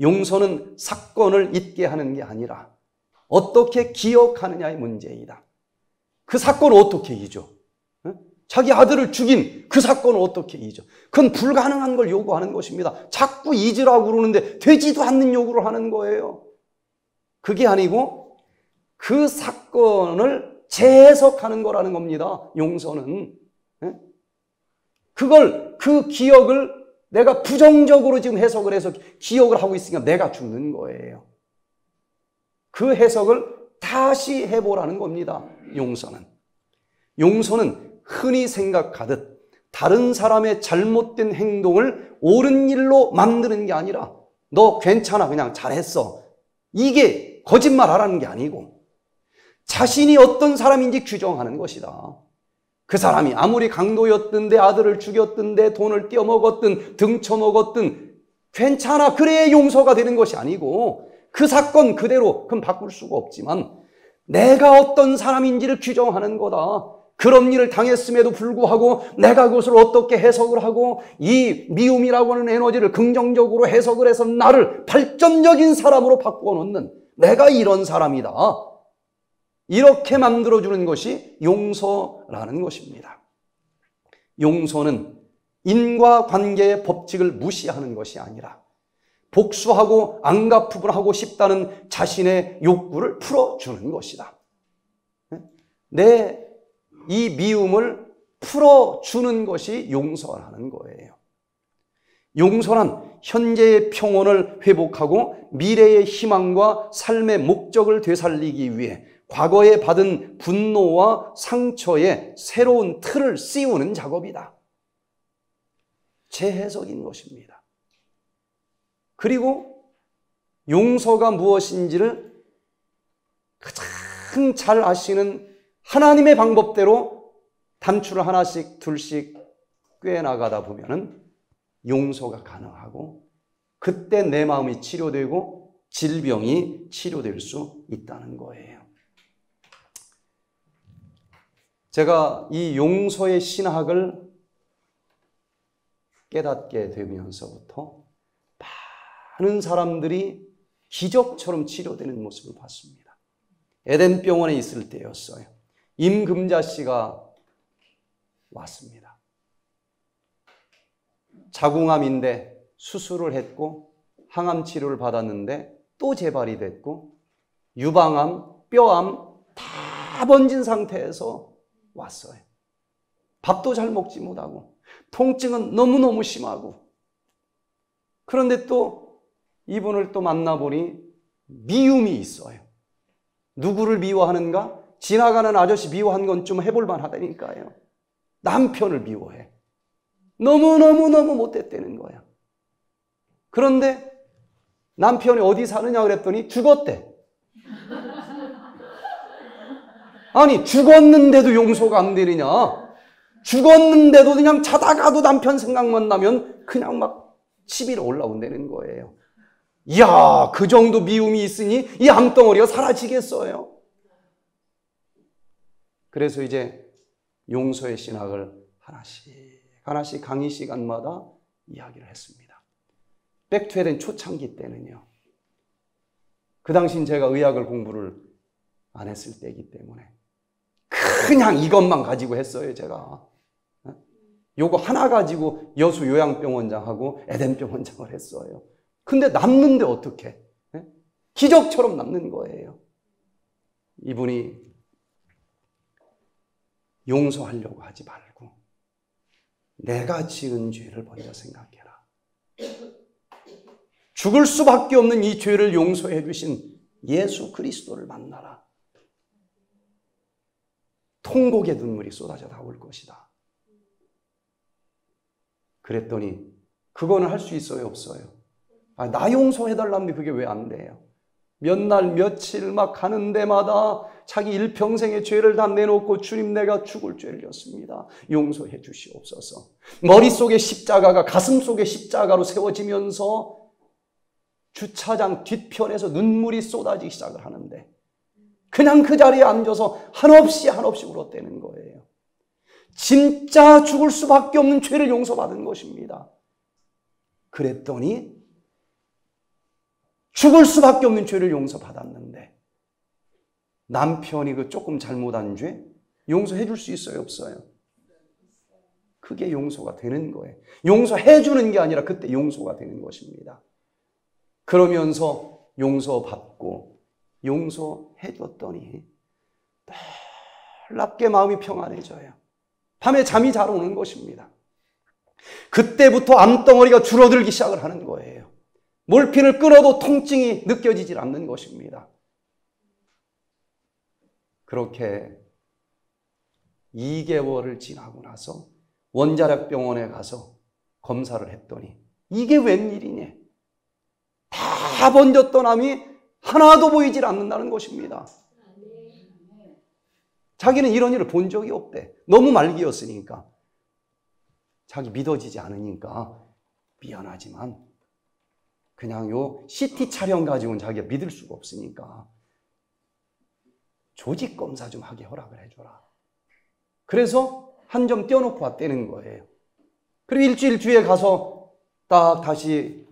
용서는 사건을 잊게 하는 게 아니라 어떻게 기억하느냐의 문제이다. 그 사건을 어떻게 잊어? 자기 아들을 죽인 그 사건을 어떻게 잊어? 그건 불가능한 걸 요구하는 것입니다. 자꾸 잊으라고 그러는데 되지도 않는 요구를 하는 거예요. 그게 아니고 그 사건을 재해석하는 거라는 겁니다. 용서는. 그걸, 그 기억을 내가 부정적으로 지금 해석을 해서 기억을 하고 있으니까 내가 죽는 거예요. 그 해석을 다시 해보라는 겁니다. 용서는. 용서는 흔히 생각하듯 다른 사람의 잘못된 행동을 옳은 일로 만드는 게 아니라 너 괜찮아 그냥 잘했어 이게 거짓말 하라는 게 아니고 자신이 어떤 사람인지 규정하는 것이다. 그 사람이 아무리 강도였던데 아들을 죽였던데 돈을 떼어먹었든 등쳐먹었든 괜찮아 그래야 용서가 되는 것이 아니고 그 사건 그대로 그럼 바꿀 수가 없지만 내가 어떤 사람인지를 규정하는 거다. 그런 일을 당했음에도 불구하고 내가 그것을 어떻게 해석을 하고 이 미움이라고 하는 에너지를 긍정적으로 해석을 해서 나를 발전적인 사람으로 바꾸어 놓는 내가 이런 사람이다. 이렇게 만들어주는 것이 용서라는 것입니다. 용서는 인과 관계의 법칙을 무시하는 것이 아니라 복수하고 안갚음을 하고 싶다는 자신의 욕구를 풀어주는 것이다. 내 이 미움을 풀어주는 것이 용서라는 거예요. 용서란 현재의 평온을 회복하고 미래의 희망과 삶의 목적을 되살리기 위해 과거에 받은 분노와 상처에 새로운 틀을 씌우는 작업이다. 재해석인 것입니다. 그리고 용서가 무엇인지를 가장 잘 아시는 하나님의 방법대로 단추를 하나씩 둘씩 꿰 나가다 보면은 용서가 가능하고 그때 내 마음이 치료되고 질병이 치료될 수 있다는 거예요. 제가 이 용서의 신학을 깨닫게 되면서부터 많은 사람들이 기적처럼 치료되는 모습을 봤습니다. 에덴 병원에 있을 때였어요. 임금자 씨가 왔습니다. 자궁암인데 수술을 했고 항암 치료를 받았는데 또 재발이 됐고 유방암, 뼈암 다 번진 상태에서 왔어요. 밥도 잘 먹지 못하고 통증은 너무너무 심하고 그런데 또 이분을 또 만나보니 미움이 있어요. 누구를 미워하는가? 지나가는 아저씨 미워한 건 좀 해볼 만 하다니까요. 남편을 미워해. 너무너무너무 못됐다는 거야. 그런데 남편이 어디 사느냐 그랬더니 죽었대. 아니, 죽었는데도 용서가 안 되느냐? 죽었는데도 그냥 자다가도 남편 생각만 나면 그냥 막 시비를 올라온다는 거예요. 이야, 그 정도 미움이 있으니 이 암덩어리가 사라지겠어요? 그래서 이제 용서의 신학을 하나씩 하나씩 강의 시간마다 이야기를 했습니다. 백투에덴 초창기 때는요. 그 당시엔 제가 의학을 공부를 안 했을 때이기 때문에 그냥 이것만 가지고 했어요, 제가. 어? 요거 하나 가지고 여수 요양병원장하고 에덴병원장을 했어요. 근데 남는데 어떻게? 예? 기적처럼 남는 거예요. 이분이 용서하려고 하지 말고 내가 지은 죄를 먼저 생각해라. 죽을 수밖에 없는 이 죄를 용서해 주신 예수 그리스도를 만나라. 통곡의 눈물이 쏟아져 나올 것이다. 그랬더니 그거는 할 수 있어요, 없어요? 아, 나 용서해달라는데 그게 왜 안 돼요? 몇 날, 며칠 막 가는 데마다 자기 일평생의 죄를 다 내놓고 주님 내가 죽을 죄를 졌습니다. 용서해 주시옵소서. 머릿속에 십자가가 가슴속에 십자가로 세워지면서 주차장 뒤편에서 눈물이 쏟아지기 시작을 하는데 그냥 그 자리에 앉아서 한없이 한없이 울었다는 거예요. 진짜 죽을 수밖에 없는 죄를 용서받은 것입니다. 그랬더니 죽을 수밖에 없는 죄를 용서받았는데 남편이 그 조금 잘못한 죄 용서해 줄 수 있어요, 없어요? 그게 용서가 되는 거예요. 용서해 주는 게 아니라 그때 용서가 되는 것입니다. 그러면서 용서받고 용서해 줬더니 놀랍게 마음이 평안해져요. 밤에 잠이 잘 오는 것입니다. 그때부터 암덩어리가 줄어들기 시작을 하는 거예요. 몰핀을 끊어도 통증이 느껴지질 않는 것입니다. 그렇게 2개월을 지나고 나서 원자력 병원에 가서 검사를 했더니 이게 웬일이냐? 다 번졌던 암이 하나도 보이질 않는다는 것입니다. 자기는 이런 일을 본 적이 없대. 너무 말기였으니까. 자기 믿어지지 않으니까 미안하지만 그냥 요 CT 촬영 가지고는 자기가 믿을 수가 없으니까 조직 검사 좀 하게 허락을 해줘라. 그래서 한 점 떼어놓고 왔다는 거예요. 그리고 일주일 뒤에 가서 딱 다시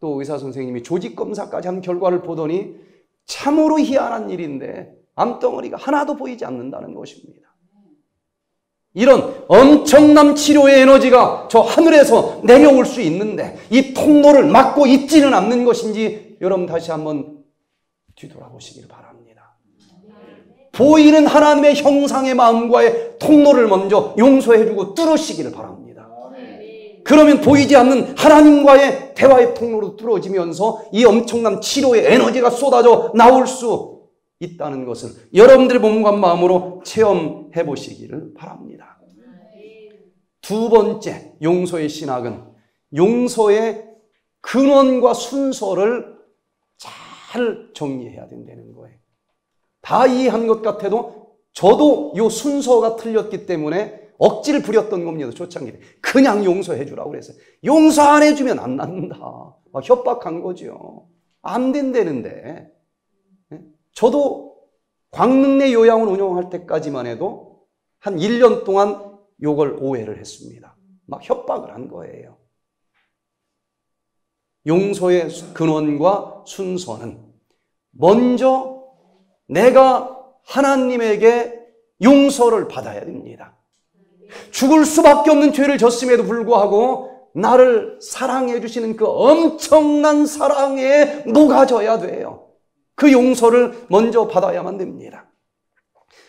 또 의사 선생님이 조직 검사까지 한 결과를 보더니 참으로 희한한 일인데 암덩어리가 하나도 보이지 않는다는 것입니다. 이런 엄청난 치료의 에너지가 저 하늘에서 내려올 수 있는데 이 통로를 막고 있지는 않는 것인지 여러분 다시 한번 뒤돌아보시기를 바랍니다. 보이는 하나님의 형상의 마음과의 통로를 먼저 용서해주고 뚫으시기를 바랍니다. 그러면 보이지 않는 하나님과의 대화의 통로로 뚫어지면서 이 엄청난 치료의 에너지가 쏟아져 나올 수 있다는 것을 여러분들의 몸과 마음으로 체험해 보시기를 바랍니다. 두 번째, 용서의 신학은 용서의 근원과 순서를 잘 정리해야 된다는 거예요. 다 이해한 것 같아도 저도 이 순서가 틀렸기 때문에 억지를 부렸던 겁니다. 초창기에. 그냥 용서해 주라고 그랬어요. 용서 안 해주면 안 낫는다. 막 협박한 거죠. 안 된다는데. 예? 저도 광릉내 요양을 운영할 때까지만 해도 한 1년 동안 요걸 오해를 했습니다. 막 협박을 한 거예요. 용서의 근원과 순서는 먼저 내가 하나님에게 용서를 받아야 됩니다. 죽을 수밖에 없는 죄를 졌음에도 불구하고 나를 사랑해 주시는 그 엄청난 사랑에 녹아져야 돼요. 그 용서를 먼저 받아야만 됩니다.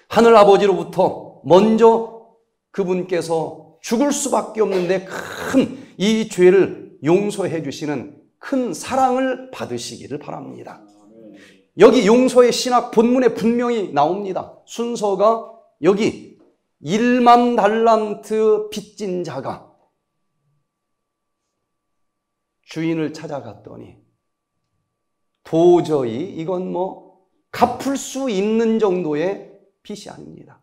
하늘 아버지로부터 먼저 그분께서 죽을 수밖에 없는데 큰 이 죄를 용서해 주시는 큰 사랑을 받으시기를 바랍니다. 여기 용서의 신학 본문에 분명히 나옵니다. 순서가 여기 1만 달란트 빚진 자가 주인을 찾아갔더니 도저히 이건 뭐 갚을 수 있는 정도의 빚이 아닙니다.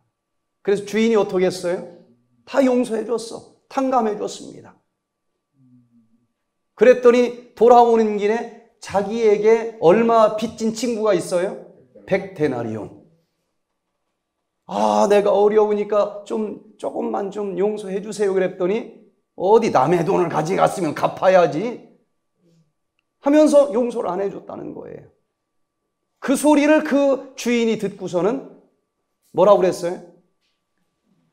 그래서 주인이 어떻게 했어요? 다 용서해 줬어. 탕감해 줬습니다. 그랬더니 돌아오는 길에 자기에게 얼마 빚진 친구가 있어요? 백데나리온. 아, 내가 어려우니까 좀 조금만 좀 용서해 주세요. 그랬더니 어디 남의 돈을 가져갔으면 갚아야지 하면서 용서를 안 해줬다는 거예요. 그 소리를 그 주인이 듣고서는 뭐라고 그랬어요?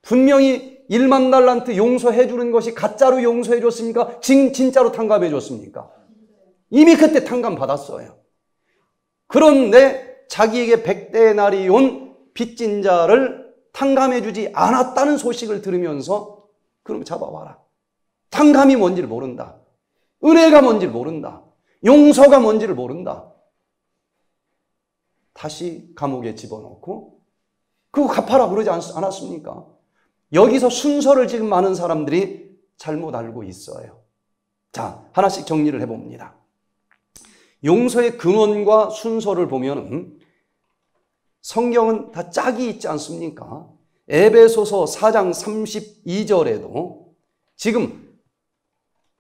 분명히 1만 달란트 용서해 주는 것이 가짜로 용서해 줬습니까? 진, 진짜로 탕감해 줬습니까? 이미 그때 탕감 받았어요. 그런데 자기에게 백대날이 온 빚진 자를 탕감해 주지 않았다는 소식을 들으면서 그럼 잡아와라. 탕감이 뭔지를 모른다. 은혜가 뭔지를 모른다. 용서가 뭔지를 모른다. 다시 감옥에 집어넣고 그거 갚아라 그러지 않았습니까? 여기서 순서를 지금 많은 사람들이 잘못 알고 있어요. 자, 하나씩 정리를 해봅니다. 용서의 근원과 순서를 보면 성경은 다 짝이 있지 않습니까? 에베소서 4장 32절에도 지금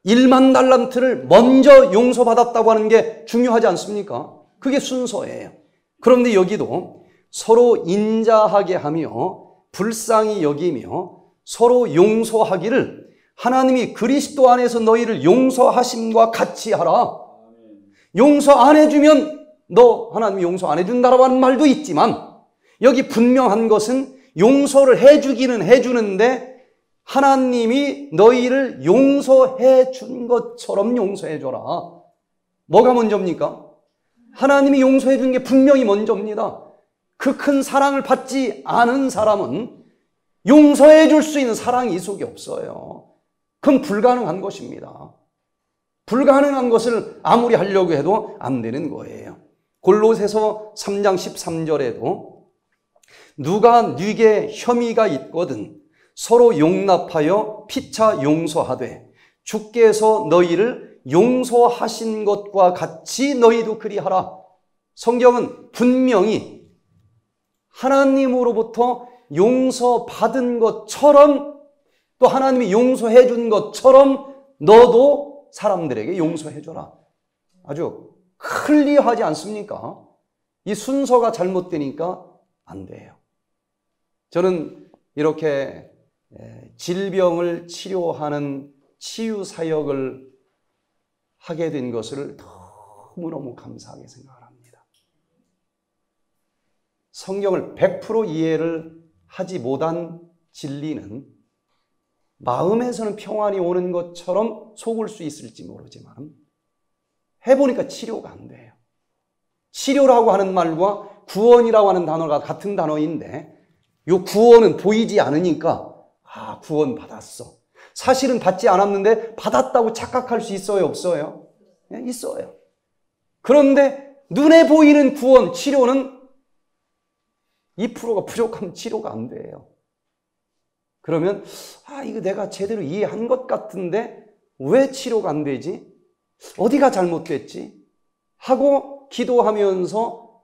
1만 달란트를 먼저 용서받았다고 하는 게 중요하지 않습니까? 그게 순서예요. 그런데 여기도 서로 인자하게 하며 불쌍히 여기며 서로 용서하기를 하나님이 그리스도 안에서 너희를 용서하심과 같이 하라. 용서 안 해주면 너 하나님이 용서 안 해준다라는 말도 있지만 여기 분명한 것은 용서를 해주기는 해주는데 하나님이 너희를 용서해 준 것처럼 용서해 줘라. 뭐가 먼저입니까? 하나님이 용서해 준 게 분명히 먼저입니다. 그 큰 사랑을 받지 않은 사람은 용서해 줄 수 있는 사랑이 이 속에 없어요. 그건 불가능한 것입니다. 불가능한 것을 아무리 하려고 해도 안 되는 거예요. 골로새서 3장 13절에도 누가 네게 혐의가 있거든 서로 용납하여 피차 용서하되 주께서 너희를 용서하신 것과 같이 너희도 그리하라. 성경은 분명히 하나님으로부터 용서받은 것처럼 또 하나님이 용서해 준 것처럼 너도 사람들에게 용서해 줘라. 아주 클리어하지 않습니까? 이 순서가 잘못되니까 안 돼요. 저는 이렇게 질병을 치료하는 치유 사역을 하게 된 것을 너무너무 감사하게 생각을 합니다. 성경을 100% 이해를 하지 못한 진리는 마음에서는 평안이 오는 것처럼 속을 수 있을지 모르지만 해보니까 치료가 안 돼요. 치료라고 하는 말과 구원이라고 하는 단어가 같은 단어인데 이 구원은 보이지 않으니까 아 구원 받았어. 사실은 받지 않았는데 받았다고 착각할 수 있어요 없어요? 네, 있어요. 그런데 눈에 보이는 구원 치료는 2%가 부족하면 치료가 안 돼요. 그러면 아 이거 내가 제대로 이해한 것 같은데 왜 치료가 안 되지? 어디가 잘못됐지? 하고 기도하면서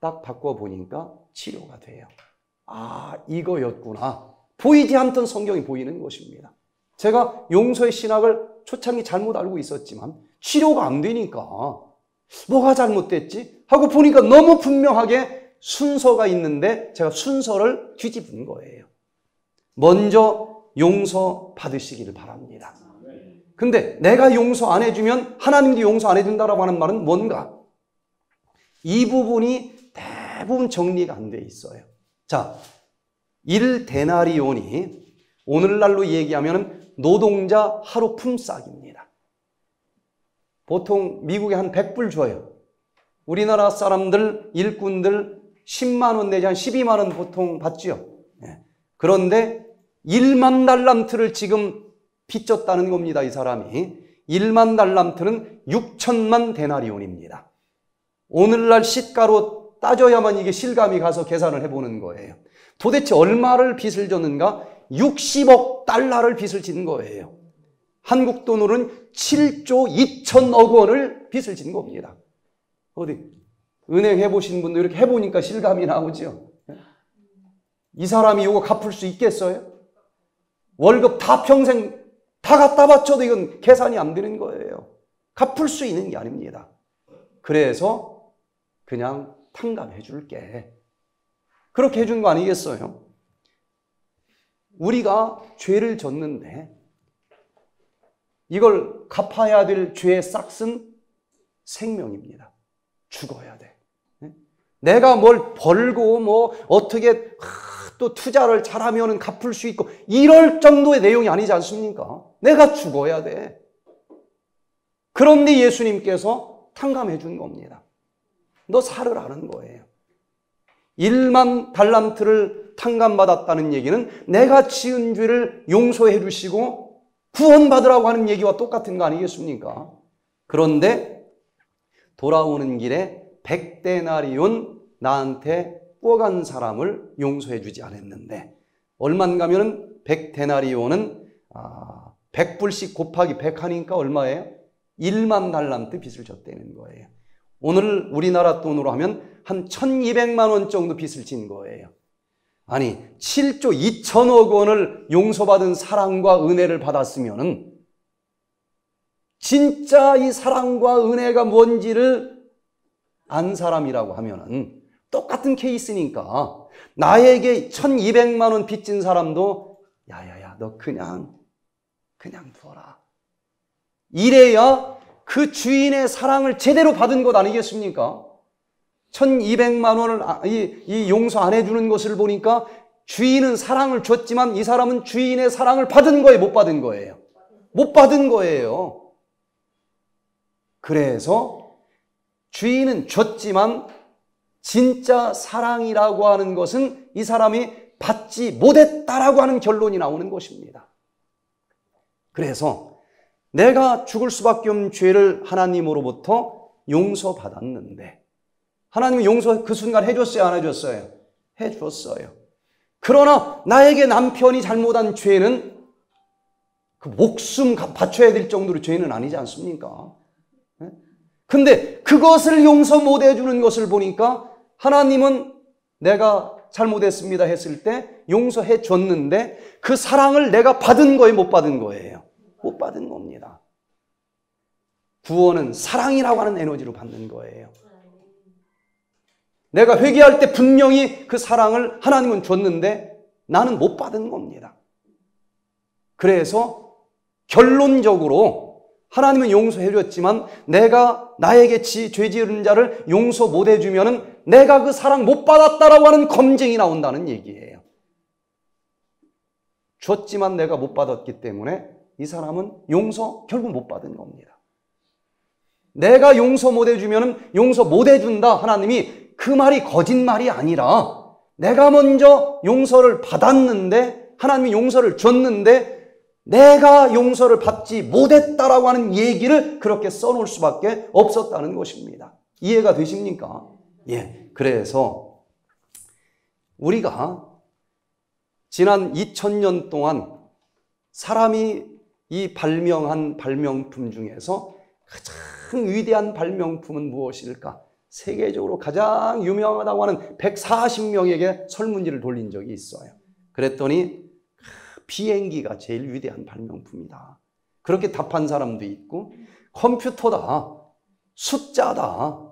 딱 바꿔보니까 치료가 돼요. 아, 이거였구나. 보이지 않던 성경이 보이는 것입니다. 제가 용서의 신학을 초창기 잘못 알고 있었지만 치료가 안 되니까 뭐가 잘못됐지? 하고 보니까 너무 분명하게 순서가 있는데 제가 순서를 뒤집은 거예요. 먼저 용서 받으시기를 바랍니다. 근데 내가 용서 안 해주면 하나님도 용서 안 해준다라고 하는 말은 뭔가? 이 부분이 대부분 정리가 안 돼 있어요. 자, 1데나리온이 오늘날로 얘기하면 노동자 하루 품삯입니다. 보통 미국에 한 100불 줘요. 우리나라 사람들, 일꾼들 10만 원 내지 한 12만 원 보통 받죠. 예. 그런데 1만 달란트를 지금 빚졌다는 겁니다. 이 사람이. 1만 달란트는 6천만 데나리온입니다. 오늘날 시가로 따져야만 이게 실감이 가서 계산을 해보는 거예요. 도대체 얼마를 빚을 졌는가? 60억 달러를 빚을 진 거예요. 한국 돈으로는 7조 2천억 원을 빚을 진 겁니다. 어디 은행 해보신 분도 이렇게 해보니까 실감이 나오죠. 이 사람이 이거 갚을 수 있겠어요? 월급 다 평생 다 갖다 바쳐도 이건 계산이 안 되는 거예요. 갚을 수 있는 게 아닙니다. 그래서 그냥 탕감해 줄게. 그렇게 해준 거 아니겠어요? 우리가 죄를 졌는데 이걸 갚아야 될 죄의 싹은 생명입니다. 죽어야 돼. 네? 내가 뭘 벌고 뭐 어떻게 또 투자를 잘하면 갚을 수 있고 이럴 정도의 내용이 아니지 않습니까? 내가 죽어야 돼. 그런데 예수님께서 탕감해 준 겁니다. 너 살으라는 거예요. 1만 달란트를 탕감받았다는 얘기는 내가 지은 죄를 용서해 주시고 구원받으라고 하는 얘기와 똑같은 거 아니겠습니까? 그런데 돌아오는 길에 백대나리온 나한테 꿔간 사람을 용서해 주지 않았는데 얼마인가면은 백데나리온은 아, 100불씩 곱하기 100 하니까 얼마예요? 1만 달란트 빚을 졌다는 거예요. 오늘 우리나라 돈으로 하면 한 1200만 원 정도 빚을 진 거예요. 아니 7조 2천억 원을 용서받은 사랑과 은혜를 받았으면은 진짜 이 사랑과 은혜가 뭔지를 안 사람이라고 하면은 똑같은 케이스니까 나에게 1200만 원 빚진 사람도 야야야 너 그냥 그냥 두어라. 이래야 그 주인의 사랑을 제대로 받은 것 아니겠습니까? 1200만 원을 아, 이, 이 용서 안 해주는 것을 보니까 주인은 사랑을 줬지만 이 사람은 주인의 사랑을 받은 거예요? 못 받은 거예요? 못 받은 거예요. 그래서 주인은 줬지만 진짜 사랑이라고 하는 것은 이 사람이 받지 못했다라고 하는 결론이 나오는 것입니다. 그래서 내가 죽을 수밖에 없는 죄를 하나님으로부터 용서받았는데 하나님은 용서 그 순간 해줬어요? 안 해줬어요? 해줬어요. 그러나 나에게 남편이 잘못한 죄는 그 목숨 바쳐야 될 정도로 죄는 아니지 않습니까? 네? 근데 그것을 용서 못 해주는 것을 보니까 하나님은 내가 잘못했습니다 했을 때 용서해 줬는데 그 사랑을 내가 받은 거예요, 못 받은 거예요? 못 받은 겁니다. 구원은 사랑이라고 하는 에너지로 받는 거예요. 내가 회개할 때 분명히 그 사랑을 하나님은 줬는데 나는 못 받은 겁니다. 그래서 결론적으로 하나님은 용서해 줬지만 내가 나에게 지, 죄 지은 자를 용서 못 해주면은 내가 그 사랑 못 받았다라고 하는 검증이 나온다는 얘기예요. 줬지만 내가 못 받았기 때문에 이 사람은 용서 결국 못 받은 겁니다. 내가 용서 못 해주면은 용서 못 해준다. 하나님이 그 말이 거짓말이 아니라 내가 먼저 용서를 받았는데 하나님이 용서를 줬는데 내가 용서를 받지 못했다라고 하는 얘기를 그렇게 써놓을 수밖에 없었다는 것입니다. 이해가 되십니까? 예. 그래서 우리가 지난 2000년 동안 사람이 이 발명한 발명품 중에서 가장 위대한 발명품은 무엇일까? 세계적으로 가장 유명하다고 하는 140명에게 설문지를 돌린 적이 있어요. 그랬더니 비행기가 제일 위대한 발명품이다. 그렇게 답한 사람도 있고 컴퓨터다, 숫자다,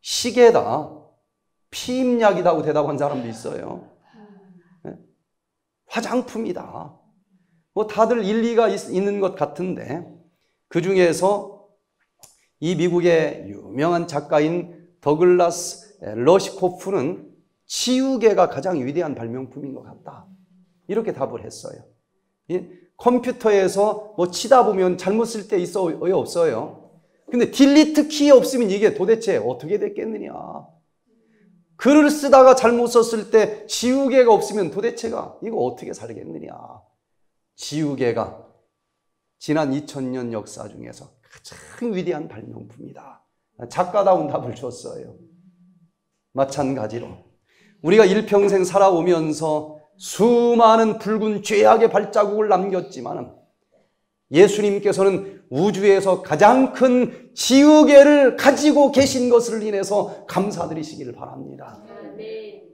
시계다, 피임약이다고 대답한 사람도 있어요. 네? 화장품이다. 뭐 다들 일리가 있, 있는 것 같은데 그 중에서 이 미국의 유명한 작가인 더글라스 러시코프는 치유계가 가장 위대한 발명품인 것 같다. 이렇게 답을 했어요. 컴퓨터에서 뭐 치다 보면 잘못 쓸 때 있어요? 없어요? 근데 딜리트 키 없으면 이게 도대체 어떻게 됐겠느냐. 글을 쓰다가 잘못 썼을 때 지우개가 없으면 도대체가 이거 어떻게 살겠느냐. 지우개가 지난 2000년 역사 중에서 가장 위대한 발명품이다. 작가다운 답을 줬어요. 마찬가지로 우리가 일평생 살아오면서 수많은 붉은 죄악의 발자국을 남겼지만 예수님께서는 우주에서 가장 큰 지우개를 가지고 계신 것을 인해서 감사드리시기를 바랍니다.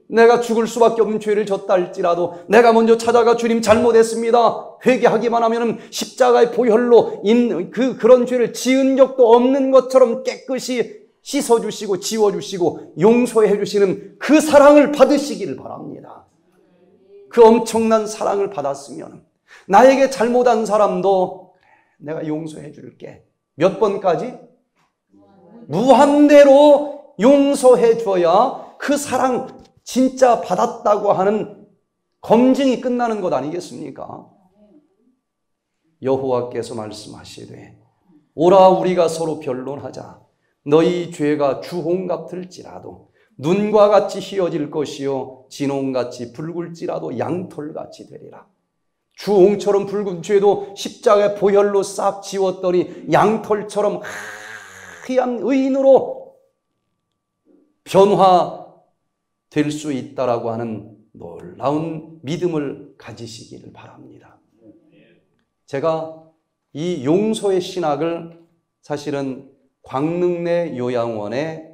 내가 죽을 수밖에 없는 죄를 졌다 할지라도 내가 먼저 찾아가 주님 잘못했습니다. 회개하기만 하면 십자가의 보혈로 인, 그, 그런 죄를 지은 적도 없는 것처럼 깨끗이 씻어 주시고 지워 주시고 용서해 주시는 그 사랑을 받으시기를 바랍니다. 그 엄청난 사랑을 받았으면 나에게 잘못한 사람도 내가 용서해 줄게. 몇 번까지? 무한대로 용서해 줘야 그 사랑 진짜 받았다고 하는 검증이 끝나는 것 아니겠습니까? 여호와께서 말씀하시되 오라 우리가 서로 변론하자 너희 죄가 주홍 같을지라도 눈과 같이 희어질 것이요 진홍같이 붉을지라도 양털같이 되리라. 주홍처럼 붉은 죄도 십자가의 보혈로 싹 지웠더니 양털처럼 하얀 의인으로 변화 될 수 있다라고 하는 놀라운 믿음을 가지시기를 바랍니다. 제가 이 용서의 신학을 사실은 광릉 내 요양원에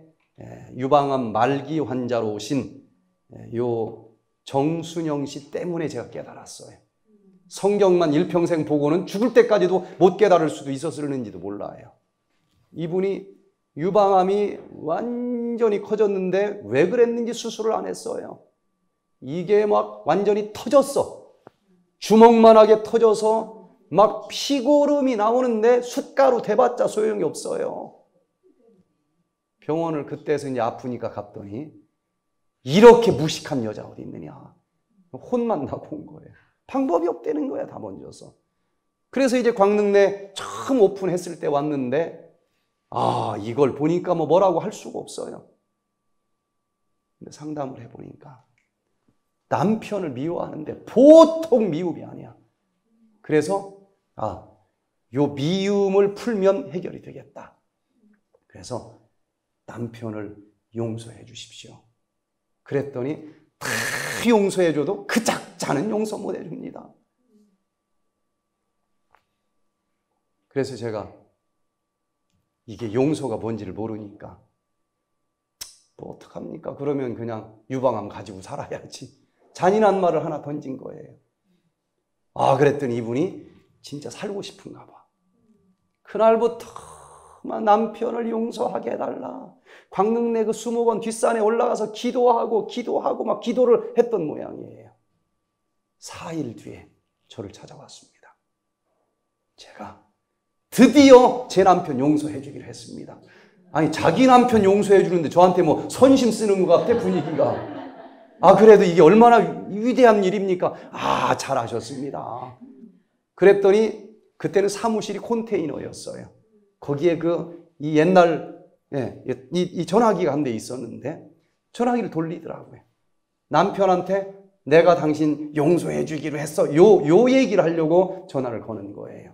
유방암 말기 환자로 오신 요 정순영 씨 때문에 제가 깨달았어요. 성경만 일평생 보고는 죽을 때까지도 못 깨달을 수도 있었을는지도 몰라요. 이분이 유방암이 완전히 커졌는데 왜 그랬는지 수술을 안 했어요. 이게 막 완전히 터졌어. 주먹만하게 터져서 막 피고름이 나오는데 숯가루 대봤자 소용이 없어요. 병원을 그때서 이제 아프니까 갔더니 이렇게 무식한 여자 어디 있느냐. 혼만 나고 온 거예요. 방법이 없다는 거야, 다 먼저서. 그래서 이제 광릉 내 처음 오픈했을 때 왔는데, 아, 이걸 보니까 뭐 뭐라고 할 수가 없어요. 근데 상담을 해보니까 남편을 미워하는데 보통 미움이 아니야. 그래서, 아, 요 미움을 풀면 해결이 되겠다. 그래서 남편을 용서해 주십시오. 그랬더니 다 용서해 줘도 그 작자는 용서 못 해줍니다. 그래서 제가 이게 용서가 뭔지를 모르니까 또 어떡합니까? 그러면 그냥 유방암 가지고 살아야지. 잔인한 말을 하나 던진 거예요. 아, 그랬더니 이분이 진짜 살고 싶은가 봐. 그날부터 남편을 용서하게 해달라. 광릉내 그 수목원 뒷산에 올라가서 기도하고 기도하고 막 기도를 했던 모양이에요. 4일 뒤에 저를 찾아왔습니다. 제가 드디어 제 남편 용서해 주기로 했습니다. 아니, 자기 남편 용서해 주는데 저한테 뭐 선심 쓰는 것 같아, 분위기가. 아, 그래도 이게 얼마나 위대한 일입니까? 아, 잘하셨습니다. 그랬더니 그때는 사무실이 컨테이너였어요. 거기에 그 이 옛날 예, 이, 이 전화기가 한 대 있었는데 전화기를 돌리더라고요. 남편한테 내가 당신 용서해 주기로 했어. 요, 요 얘기를 하려고 전화를 거는 거예요.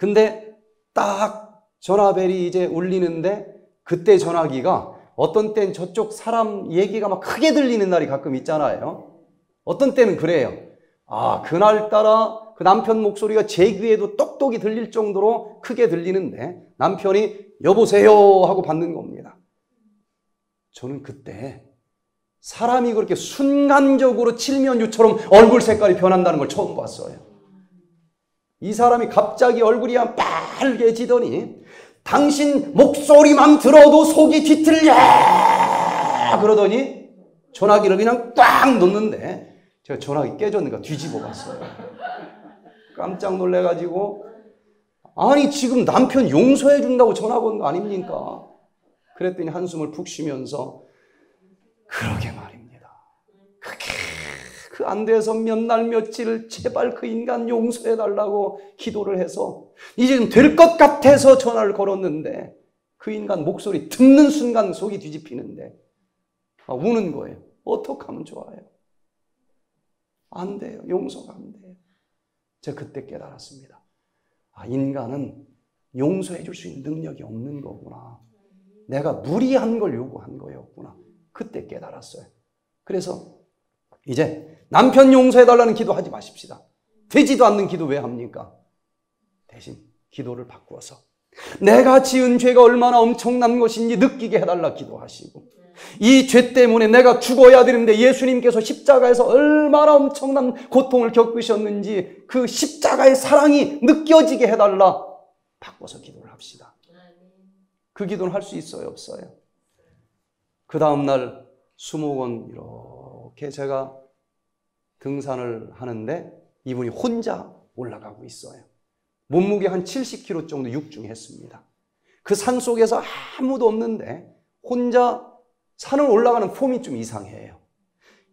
근데 딱 전화벨이 이제 울리는데 그때 전화기가 어떤 땐 저쪽 사람 얘기가 막 크게 들리는 날이 가끔 있잖아요. 어떤 때는 그래요. 아, 그날따라 그 남편 목소리가 제 귀에도 똑똑히 들릴 정도로 크게 들리는데 남편이 여보세요 하고 받는 겁니다. 저는 그때 사람이 그렇게 순간적으로 칠면유처럼 얼굴 색깔이 변한다는 걸 처음 봤어요. 이 사람이 갑자기 얼굴이 빨개지더니 당신 목소리만 들어도 속이 뒤틀려 그러더니 전화기를 그냥 꽉 놓는데 제가 전화기 깨졌는가 뒤집어 봤어요. 깜짝 놀래가지고 아니 지금 남편 용서해 준다고 전화 건 거 아닙니까? 그랬더니 한숨을 푹 쉬면서 그러게. 그게 그 안 돼서 몇 날 며칠 제발 그 인간 용서해 달라고 기도를 해서 이제 될것 같아서 전화를 걸었는데 그 인간 목소리 듣는 순간 속이 뒤집히는데 아, 우는 거예요. 어떻게 하면 좋아요? 안 돼요. 용서가 안 돼요. 제가 그때 깨달았습니다. 아, 인간은 용서해 줄 수 있는 능력이 없는 거구나. 내가 무리한 걸 요구한 거였구나. 그때 깨달았어요. 그래서 이제 남편 용서해 달라는 기도 하지 마십시다. 되지도 않는 기도 왜 합니까? 대신 기도를 바꾸어서 내가 지은 죄가 얼마나 엄청난 것인지 느끼게 해달라 기도하시고 이 죄 때문에 내가 죽어야 되는데 예수님께서 십자가에서 얼마나 엄청난 고통을 겪으셨는지 그 십자가의 사랑이 느껴지게 해달라. 바꿔서 기도를 합시다. 그 기도는 할 수 있어요, 없어요? 그 다음날 수목원 이렇게 제가 등산을 하는데 이분이 혼자 올라가고 있어요. 몸무게 한 70kg 정도 육중했습니다. 그 산 속에서 아무도 없는데 혼자 산을 올라가는 폼이 좀 이상해요.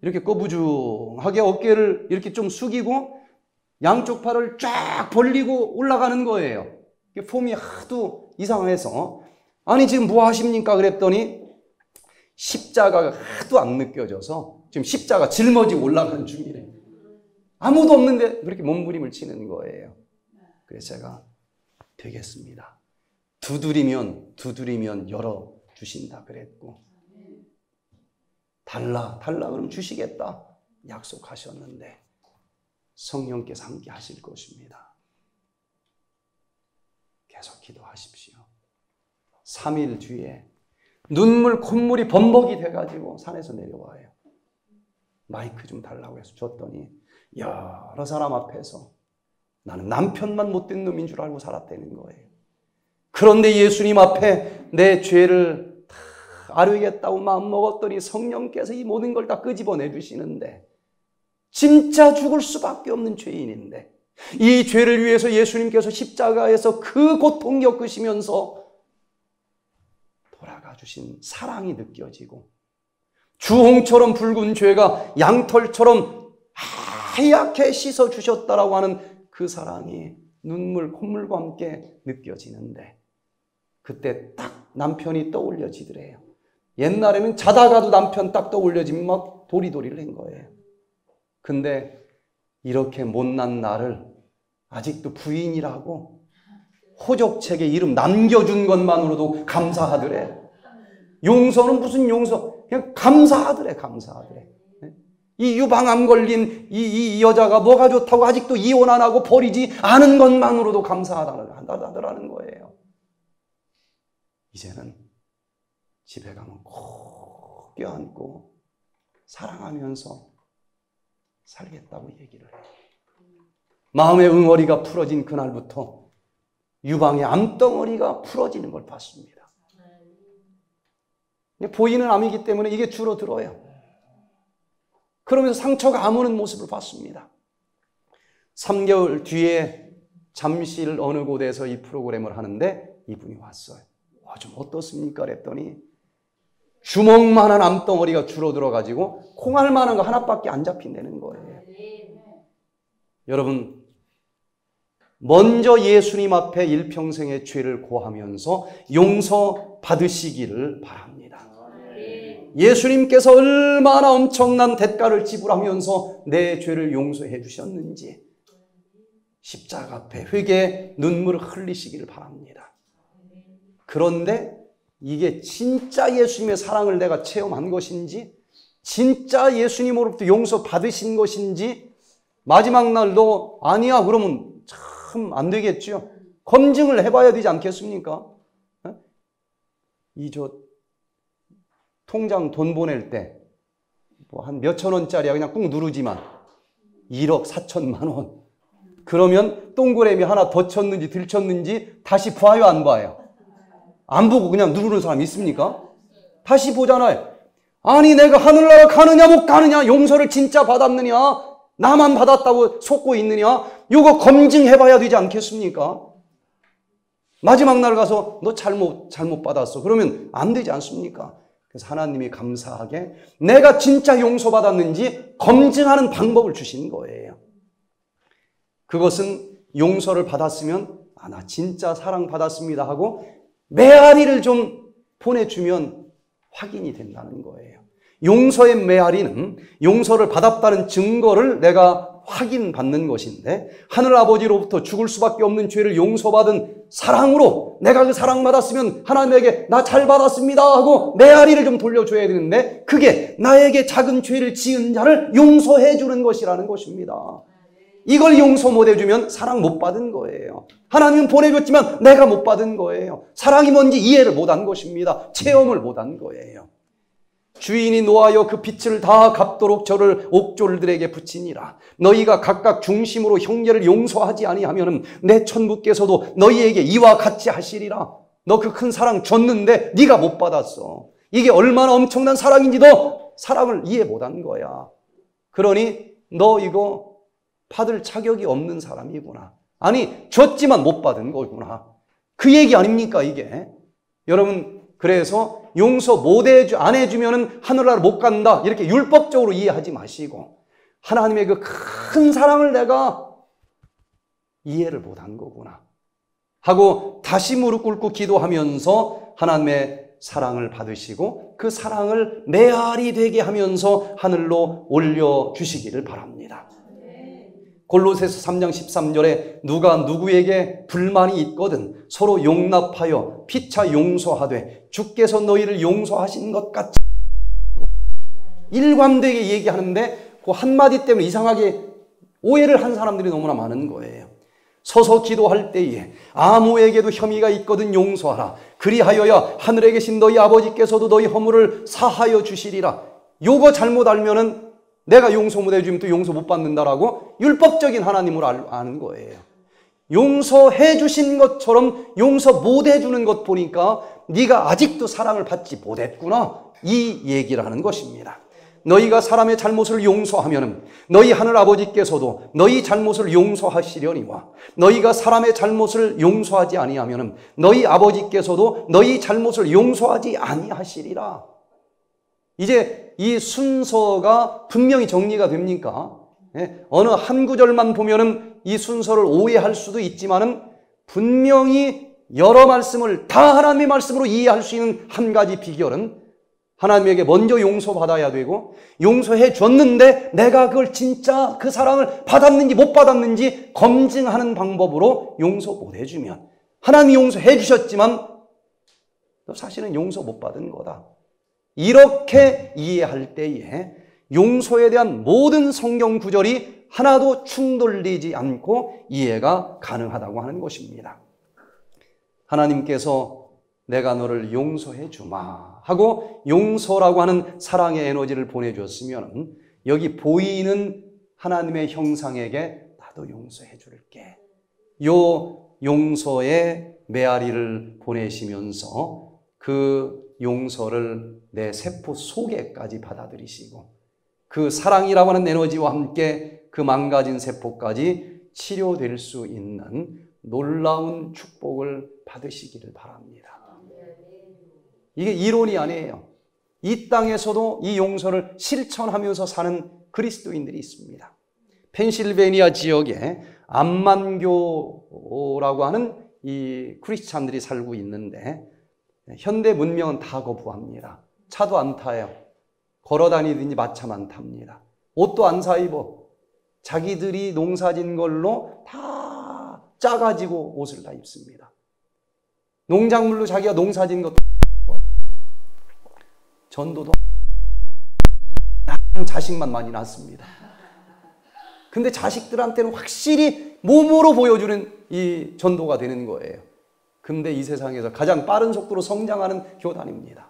이렇게 꺼부중하게 어깨를 이렇게 좀 숙이고 양쪽 팔을 쫙 벌리고 올라가는 거예요. 폼이 하도 이상해서 아니 지금 뭐 하십니까? 그랬더니 십자가가 하도 안 느껴져서 지금 십자가 짊어지고 올라가는 중이래. 아무도 없는데 그렇게 몸부림을 치는 거예요. 그래서 제가 되겠습니다. 두드리면 두드리면 열어 주신다 그랬고 달라, 달라 그럼 주시겠다. 약속하셨는데 성령께서 함께 하실 것입니다. 계속 기도하십시오. 3일 뒤에 눈물, 콧물이 범벅이 돼가지고 산에서 내려와요. 마이크 좀 달라고 해서 줬더니 여러 사람 앞에서 나는 남편만 못된 놈인 줄 알고 살았다는 거예요. 그런데 예수님 앞에 내 죄를 다 아뢰겠다고 마음먹었더니 성령께서 이 모든 걸 다 끄집어내 주시는데 진짜 죽을 수밖에 없는 죄인인데 이 죄를 위해서 예수님께서 십자가에서 그 고통 겪으시면서 돌아가 주신 사랑이 느껴지고 주홍처럼 붉은 죄가 양털처럼 하얗게 씻어 주셨다라고 하는 그 사랑이 눈물 콧물과 함께 느껴지는데 그때 딱 남편이 떠올려지더래요. 옛날에는 자다가도 남편 딱 떠올려지면 막 도리도리를 한 거예요. 근데 이렇게 못난 나를 아직도 부인이라고 호적책에 이름 남겨준 것만으로도 감사하더래. 용서는 무슨 용서? 그냥 감사하더래, 감사하더래. 이 유방암 걸린 이, 이 여자가 뭐가 좋다고 아직도 이혼 안 하고 버리지 않은 것만으로도 감사하다는 거예요. 이제는 집에 가면 꼭 껴안고 사랑하면서 살겠다고 얘기를 해요. 마음의 응어리가 풀어진 그날부터 유방의 암덩어리가 풀어지는 걸 봤습니다. 보이는 암이기 때문에 이게 줄어들어요. 그러면서 상처가 아무는 모습을 봤습니다. 3개월 뒤에 잠실 어느 곳에서 이 프로그램을 하는데 이분이 왔어요. 와, 좀 어떻습니까? 그랬더니 주먹만한 암덩어리가 줄어들어 가지고 콩알만한 거 하나밖에 안 잡힌다는 거예요. 여러분 먼저 예수님 앞에 일평생의 죄를 고하면서 용서 받으시기를 바랍니다. 예수님께서 얼마나 엄청난 대가를 지불하면서 내 죄를 용서해 주셨는지 십자가 앞에 회개 눈물을 흘리시기를 바랍니다. 그런데 이게 진짜 예수님의 사랑을 내가 체험한 것인지 진짜 예수님으로부터 용서 받으신 것인지 마지막 날도 아니야 그러면 참 안 되겠죠. 검증을 해봐야 되지 않겠습니까? 이저 통장 돈 보낼 때 뭐 한 몇천 원짜리야 그냥 꾹 누르지만 1억 4천만 원. 그러면 동그라미 하나 더 쳤는지 들 쳤는지 다시 봐요 안 봐요? 안 보고 그냥 누르는 사람 있습니까? 다시 보잖아요. 아니 내가 하늘나라 가느냐 못 가느냐 용서를 진짜 받았느냐 나만 받았다고 속고 있느냐 이거 검증해봐야 되지 않겠습니까? 마지막 날 가서 너 잘못 잘못 받았어 그러면 안 되지 않습니까? 그래서 하나님이 감사하게 내가 진짜 용서받았는지 검증하는 방법을 주신 거예요. 그것은 용서를 받았으면 아, 나 진짜 사랑받았습니다 하고 메아리를 좀 보내주면 확인이 된다는 거예요. 용서의 메아리는 용서를 받았다는 증거를 내가 확인받는 것인데 하늘 아버지로부터 죽을 수밖에 없는 죄를 용서받은 사랑으로 내가 그 사랑 받았으면 하나님에게 나 잘 받았습니다 하고 메아리를 좀 돌려줘야 되는데 그게 나에게 작은 죄를 지은 자를 용서해 주는 것이라는 것입니다. 이걸 용서 못 해주면 사랑 못 받은 거예요. 하나님은 보내줬지만 내가 못 받은 거예요. 사랑이 뭔지 이해를 못 한 것입니다. 체험을 못 한 거예요. 주인이 노하여 그 빛을 다 갚도록 저를 옥졸들에게 붙이니라. 너희가 각각 중심으로 형제를 용서하지 아니하면은 내 천부께서도 너희에게 이와 같이 하시리라. 너 그 큰 사랑 줬는데 네가 못 받았어. 이게 얼마나 엄청난 사랑인지 너 사랑을 이해 못한 거야. 그러니 너 이거 받을 자격이 없는 사람이구나. 아니 줬지만 못 받은 거구나. 그 얘기 아닙니까 이게? 여러분 그래서 용서 못 해주, 안 해주면은 하늘나라 못 간다. 이렇게 율법적으로 이해하지 마시고, 하나님의 그 큰 사랑을 내가 이해를 못 한 거구나. 하고 다시 무릎 꿇고 기도하면서 하나님의 사랑을 받으시고 그 사랑을 메아리 되게 하면서 하늘로 올려주시기를 바랍니다. 골로새서 3장 13절에 누가 누구에게 불만이 있거든 서로 용납하여 피차 용서하되 주께서 너희를 용서하신 것 같이 일관되게 얘기하는데 그 한마디 때문에 이상하게 오해를 한 사람들이 너무나 많은 거예요. 서서 기도할 때에 아무에게도 혐의가 있거든 용서하라. 그리하여야 하늘에 계신 너희 아버지께서도 너희 허물을 사하여 주시리라. 요거 잘못 알면은 내가 용서 못 해주면 또 용서 못 받는다라고 율법적인 하나님을 아는 거예요. 용서해 주신 것처럼 용서 못 해주는 것 보니까 네가 아직도 사랑을 받지 못했구나. 이 얘기를 하는 것입니다. 너희가 사람의 잘못을 용서하면 너희 하늘 아버지께서도 너희 잘못을 용서하시려니와 너희가 사람의 잘못을 용서하지 아니하면 너희 아버지께서도 너희 잘못을 용서하지 아니하시리라. 이제 이 순서가 분명히 정리가 됩니까? 예? 어느 한 구절만 보면은 이 순서를 오해할 수도 있지만은 분명히 여러 말씀을 다 하나님의 말씀으로 이해할 수 있는 한 가지 비결은 하나님에게 먼저 용서받아야 되고 용서해 줬는데 내가 그걸 진짜 그 사랑을 받았는지 못 받았는지 검증하는 방법으로 용서 못 해주면 하나님이 용서해 주셨지만 사실은 용서 못 받은 거다. 이렇게 이해할 때에 용서에 대한 모든 성경 구절이 하나도 충돌되지 않고 이해가 가능하다고 하는 것입니다. 하나님께서 내가 너를 용서해 주마 하고 용서라고 하는 사랑의 에너지를 보내줬으면 여기 보이는 하나님의 형상에게 나도 용서해 줄게. 요 용서의 메아리를 보내시면서 그 용서를 내 세포 속에까지 받아들이시고 그 사랑이라고 하는 에너지와 함께 그 망가진 세포까지 치료될 수 있는 놀라운 축복을 받으시기를 바랍니다. 이게 이론이 아니에요. 이 땅에서도 이 용서를 실천하면서 사는 그리스도인들이 있습니다. 펜실베니아 지역에 암만교라고 하는 이 크리스찬들이 살고 있는데 현대 문명은 다 거부합니다. 차도 안 타요. 걸어 다니든지 마차 만 탑니다. 옷도 안 사 입어. 자기들이 농사진 걸로 다 짜가지고 옷을 다 입습니다. 농작물로 자기가 농사진 것도 전도도 자식만 많이 낳습니다. 근데 자식들한테는 확실히 몸으로 보여주는 이 전도가 되는 거예요. 근데 이 세상에서 가장 빠른 속도로 성장하는 교단입니다.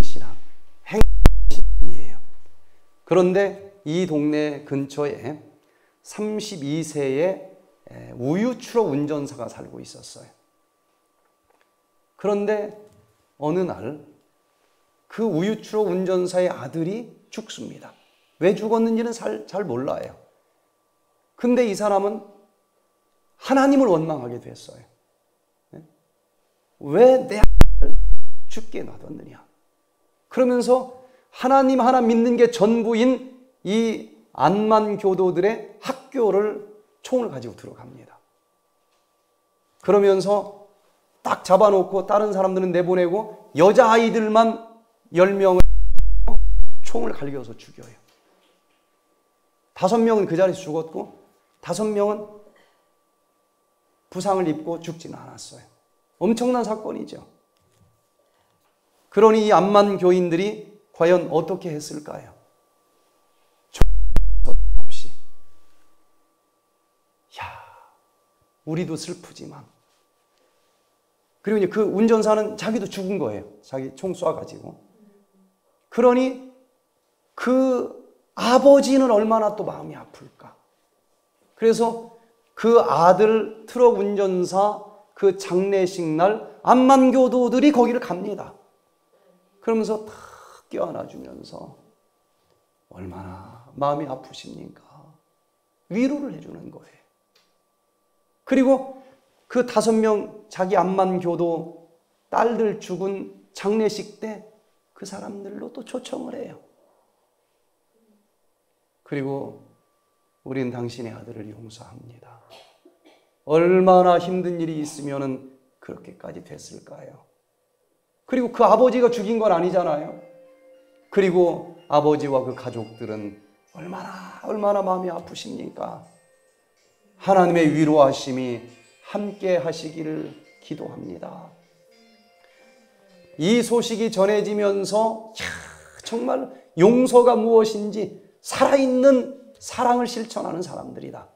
신앙, 행신이에요. 그런데 이 동네 근처에 32세의 우유 추록 운전사가 살고 있었어요. 그런데 어느 날 그 우유 추록 운전사의 아들이 죽습니다. 왜 죽었는지는 잘, 잘 몰라요. 근데 이 사람은 하나님을 원망하게 됐어요. 네? 왜내 아들을 죽게 놔뒀느냐. 그러면서 하나님 하나 믿는 게 전부인 이 안만 교도들의 학교를 총을 가지고 들어갑니다. 그러면서 딱 잡아놓고 다른 사람들은 내보내고 여자아이들만 10명을 총을 갈겨서 죽여요. 다섯 명은 그 자리에서 죽었고 다섯 명은 부상을 입고 죽지는 않았어요. 엄청난 사건이죠. 그러니 이 암만 교인들이 과연 어떻게 했을까요? 없이. 야, 우리도 슬프지만. 그리고 그 운전사는 자기도 죽은 거예요. 자기 총 쏴가지고. 그러니 그 아버지는 얼마나 또 마음이 아플까. 그래서 그 아들 트럭 운전사 그 장례식 날 암만교도들이 거기를 갑니다. 그러면서 다 껴안아주면서 얼마나 마음이 아프십니까? 위로를 해주는 거예요. 그리고 그 다섯 명 자기 암만교도 딸들 죽은 장례식 때 그 사람들로 또 초청을 해요. 그리고 우린 당신의 아들을 용서합니다. 얼마나 힘든 일이 있으면 그렇게까지 됐을까요? 그리고 그 아버지가 죽인 건 아니잖아요. 그리고 아버지와 그 가족들은 얼마나, 얼마나 마음이 아프십니까? 하나님의 위로하심이 함께 하시기를 기도합니다. 이 소식이 전해지면서 정말 용서가 무엇인지 살아있는 사랑을 실천하는 사람들이다.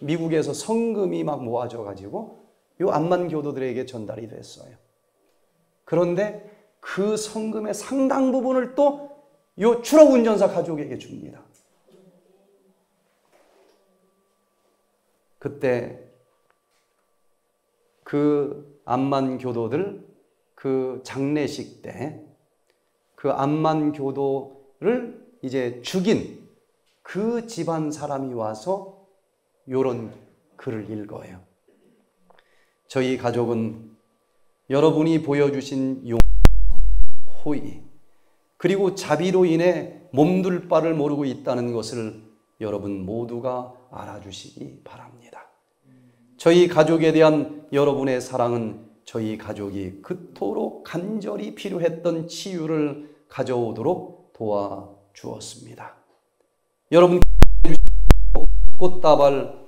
미국에서 성금이 막 모아져 가지고 요 암만 교도들에게 전달이 됐어요. 그런데 그 성금의 상당 부분을 또 요 추락 운전사 가족에게 줍니다. 그때 그 암만 교도들 그 장례식 때 그 암만 교도를 이제 죽인 그 집안 사람이 와서 요런 글을 읽어요. 저희 가족은 여러분이 보여주신 용, 호의, 그리고 자비로 인해 몸둘 바를 모르고 있다는 것을 여러분 모두가 알아주시기 바랍니다. 저희 가족에 대한 여러분의 사랑은 저희 가족이 그토록 간절히 필요했던 치유를 가져오도록 도와주었습니다. 여러분 꽃다발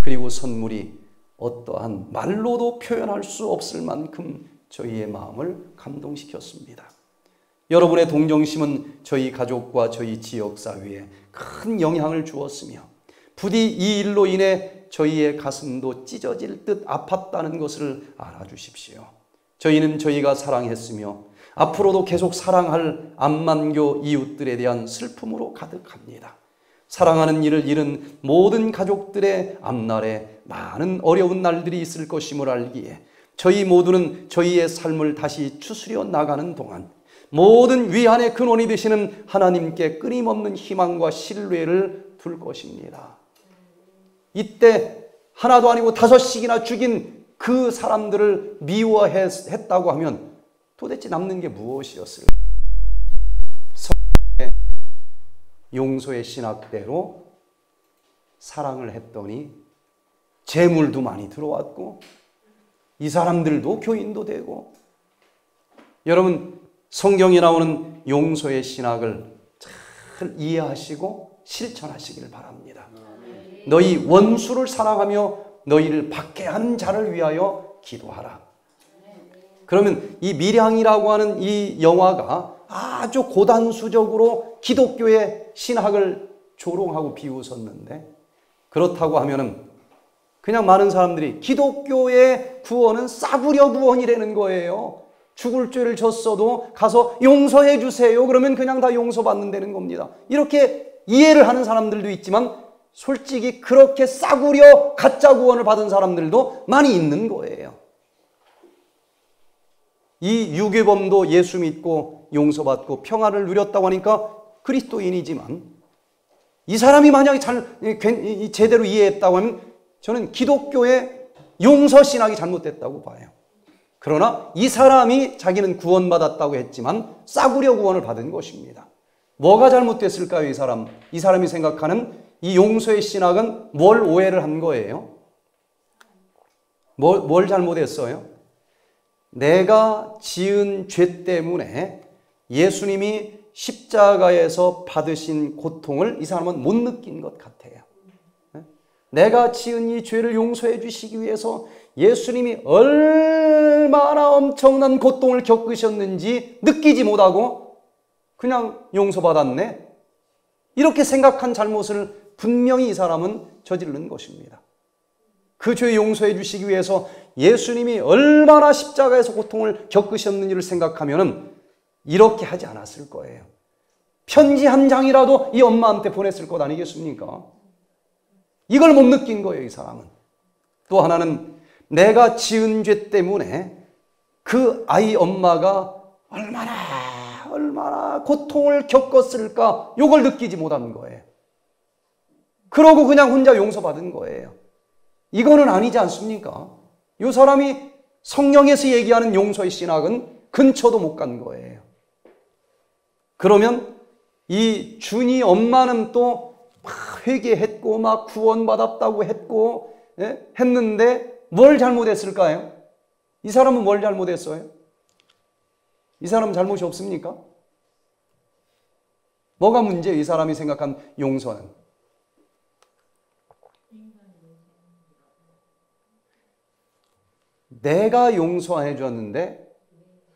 그리고 선물이 어떠한 말로도 표현할 수 없을 만큼 저희의 마음을 감동시켰습니다. 여러분의 동정심은 저희 가족과 저희 지역 사회에 큰 영향을 주었으며 부디 이 일로 인해 저희의 가슴도 찢어질 듯 아팠다는 것을 알아주십시오. 저희는 저희가 사랑했으며 앞으로도 계속 사랑할 암만교 이웃들에 대한 슬픔으로 가득합니다. 사랑하는 이를 잃은 모든 가족들의 앞날에 많은 어려운 날들이 있을 것임을 알기에 저희 모두는 저희의 삶을 다시 추스려 나가는 동안 모든 위안의 근원이 되시는 하나님께 끊임없는 희망과 신뢰를 둘 것입니다. 이때 하나도 아니고 다섯씩이나 죽인 그 사람들을 미워했다고 하면 도대체 남는 게 무엇이었을까? 용서의 신학대로 사랑을 했더니 재물도 많이 들어왔고 이 사람들도 교인도 되고 여러분 성경에 나오는 용서의 신학을 잘 이해하시고 실천하시기를 바랍니다. 너희 원수를 사랑하며 너희를 한 자를 위하여 기도하라. 그러면 이 밀양이라고 하는 이 영화가 아주 고단수적으로 기독교의 신학을 조롱하고 비웃었는데 그렇다고 하면은 그냥 많은 사람들이 기독교의 구원은 싸구려 구원이라는 거예요. 죽을 죄를 졌어도 가서 용서해 주세요. 그러면 그냥 다 용서받는다는 겁니다. 이렇게 이해를 하는 사람들도 있지만 솔직히 그렇게 싸구려 가짜 구원을 받은 사람들도 많이 있는 거예요. 이 유괴범도 예수 믿고 용서받고 평화를 누렸다고 하니까 그리스도인이지만 이 사람이 만약에 잘 제대로 이해했다고 하면 저는 기독교의 용서 신학이 잘못됐다고 봐요. 그러나 이 사람이 자기는 구원받았다고 했지만 싸구려 구원을 받은 것입니다. 뭐가 잘못됐을까요, 이 사람? 이 사람이 생각하는 이 용서의 신학은 뭘 오해를 한 거예요? 뭘, 뭘 잘못했어요? 내가 지은 죄 때문에 예수님이 십자가에서 받으신 고통을 이 사람은 못 느낀 것 같아요. 내가 지은 이 죄를 용서해 주시기 위해서 예수님이 얼마나 엄청난 고통을 겪으셨는지 느끼지 못하고 그냥 용서받았네. 이렇게 생각한 잘못을 분명히 이 사람은 저지른 것입니다. 그 죄 용서해 주시기 위해서 예수님이 얼마나 십자가에서 고통을 겪으셨는지를 생각하면 이렇게 하지 않았을 거예요. 편지 한 장이라도 이 엄마한테 보냈을 것 아니겠습니까? 이걸 못 느낀 거예요, 이 사람은. 또 하나는 내가 지은 죄 때문에 그 아이 엄마가 얼마나, 얼마나 고통을 겪었을까, 이걸 느끼지 못하는 거예요. 그러고 그냥 혼자 용서받은 거예요. 이거는 아니지 않습니까? 이 사람이 성령에서 얘기하는 용서의 신학은 근처도 못 간 거예요. 그러면 이 준이 엄마는 또 막 회개했고 막 구원받았다고 했고 예? 했는데 뭘 잘못했을까요? 이 사람은 뭘 잘못했어요? 이 사람은 잘못이 없습니까? 뭐가 문제예요? 이 사람이 생각한 용서는. 내가 용서해 줬는데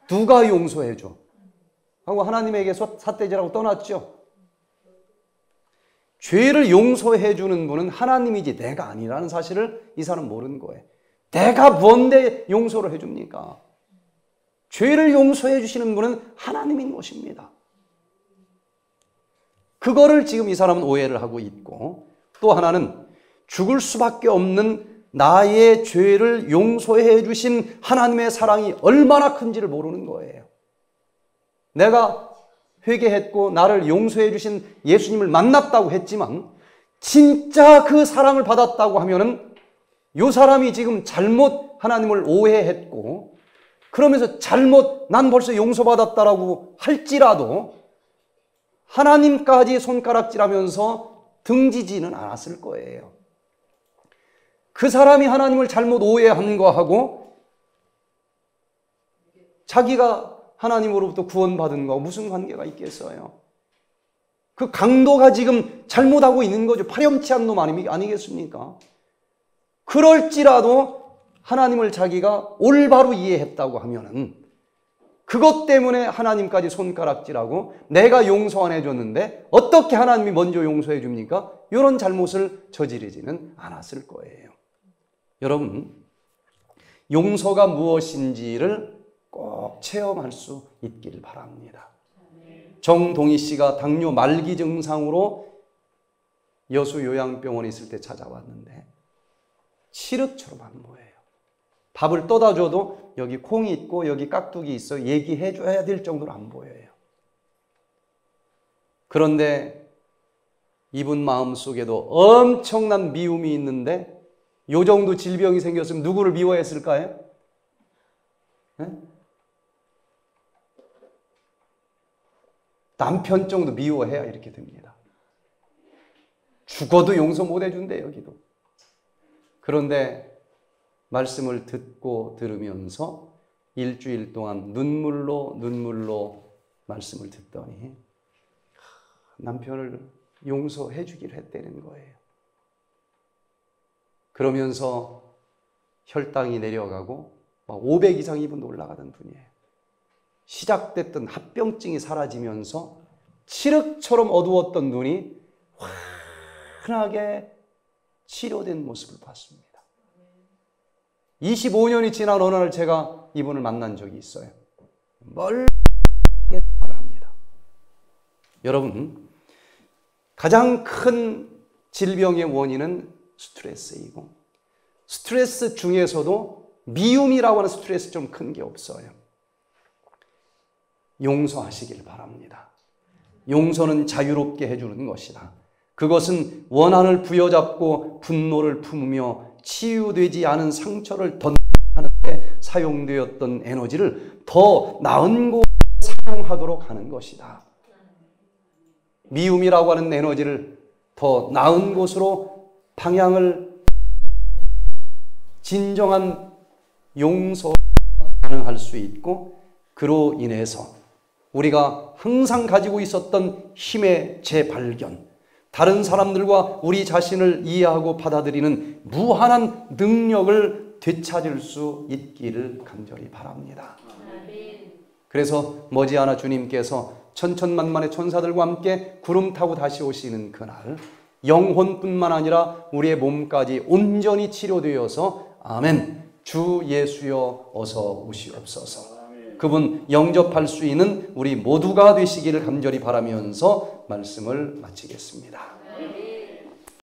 누가 용서해 줘? 하고 하나님에게서 삿대질하고 떠났죠. 죄를 용서해 주는 분은 하나님이지 내가 아니라는 사실을 이 사람 모르는 거예요. 내가 뭔데 용서를 해 줍니까? 죄를 용서해 주시는 분은 하나님인 것입니다. 그거를 지금 이 사람은 오해를 하고 있고 또 하나는 죽을 수밖에 없는 나의 죄를 용서해 주신 하나님의 사랑이 얼마나 큰지를 모르는 거예요. 내가 회개했고 나를 용서해 주신 예수님을 만났다고 했지만 진짜 그 사랑을 받았다고 하면은 요 사람이 지금 잘못 하나님을 오해했고 그러면서 잘못 난 벌써 용서받았다라고 할지라도 하나님까지 손가락질하면서 등지지는 않았을 거예요. 그 사람이 하나님을 잘못 오해한 거하고 자기가 하나님으로부터 구원받은 거 무슨 관계가 있겠어요? 그 강도가 지금 잘못하고 있는 거죠. 파렴치한 놈 아니, 아니겠습니까? 그럴지라도 하나님을 자기가 올바로 이해했다고 하면은 그것 때문에 하나님까지 손가락질하고 내가 용서 안 해줬는데 어떻게 하나님이 먼저 용서해 줍니까? 이런 잘못을 저지르지는 않았을 거예요. 여러분, 용서가 무엇인지를 꼭 체험할 수 있길 바랍니다. 정동희 씨가 당뇨 말기 증상으로 여수 요양병원에 있을 때 찾아왔는데 칠흑처럼 안 보여요. 밥을 떠다 줘도 여기 콩이 있고 여기 깍두기 있어 얘기해 줘야 될 정도로 안 보여요. 그런데 이분 마음 속에도 엄청난 미움이 있는데 요 정도 질병이 생겼으면 누구를 미워했을까요? 네? 남편 정도 미워해야 이렇게 됩니다. 죽어도 용서 못 해준대, 여기도. 그런데 말씀을 듣고 들으면서 일주일 동안 눈물로 눈물로 말씀을 듣더니 남편을 용서해 주기를 했다는 거예요. 그러면서 혈당이 내려가고 500 이상 이분도 올라가던 분이에요. 시작됐던 합병증이 사라지면서 칠흑처럼 어두웠던 눈이 환하게 치료된 모습을 봤습니다. 25년이 지난 어느 날 제가 이분을 만난 적이 있어요. 멀게 말을 합니다. 여러분, 가장 큰 질병의 원인은 스트레스이고, 스트레스 중에서도 미움이라고 하는 스트레스 좀 큰 게 없어요. 용서하시길 바랍니다. 용서는 자유롭게 해주는 것이다. 그것은 원한을 부여잡고 분노를 품으며 치유되지 않은 상처를 던하는데 사용되었던 에너지를 더 나은 곳에 사용하도록 하는 것이다. 미움이라고 하는 에너지를 더 나은 곳으로 방향을 진정한 용서 가능할 수 있고 그로 인해서 우리가 항상 가지고 있었던 힘의 재발견, 다른 사람들과 우리 자신을 이해하고 받아들이는 무한한 능력을 되찾을 수 있기를 간절히 바랍니다. 그래서 머지않아 주님께서 천천만만의 천사들과 함께 구름 타고 다시 오시는 그날 영혼뿐만 아니라 우리의 몸까지 온전히 치료되어서 아멘 주 예수여 어서 오시옵소서. 그분 영접할 수 있는 우리 모두가 되시기를 간절히 바라면서 말씀을 마치겠습니다.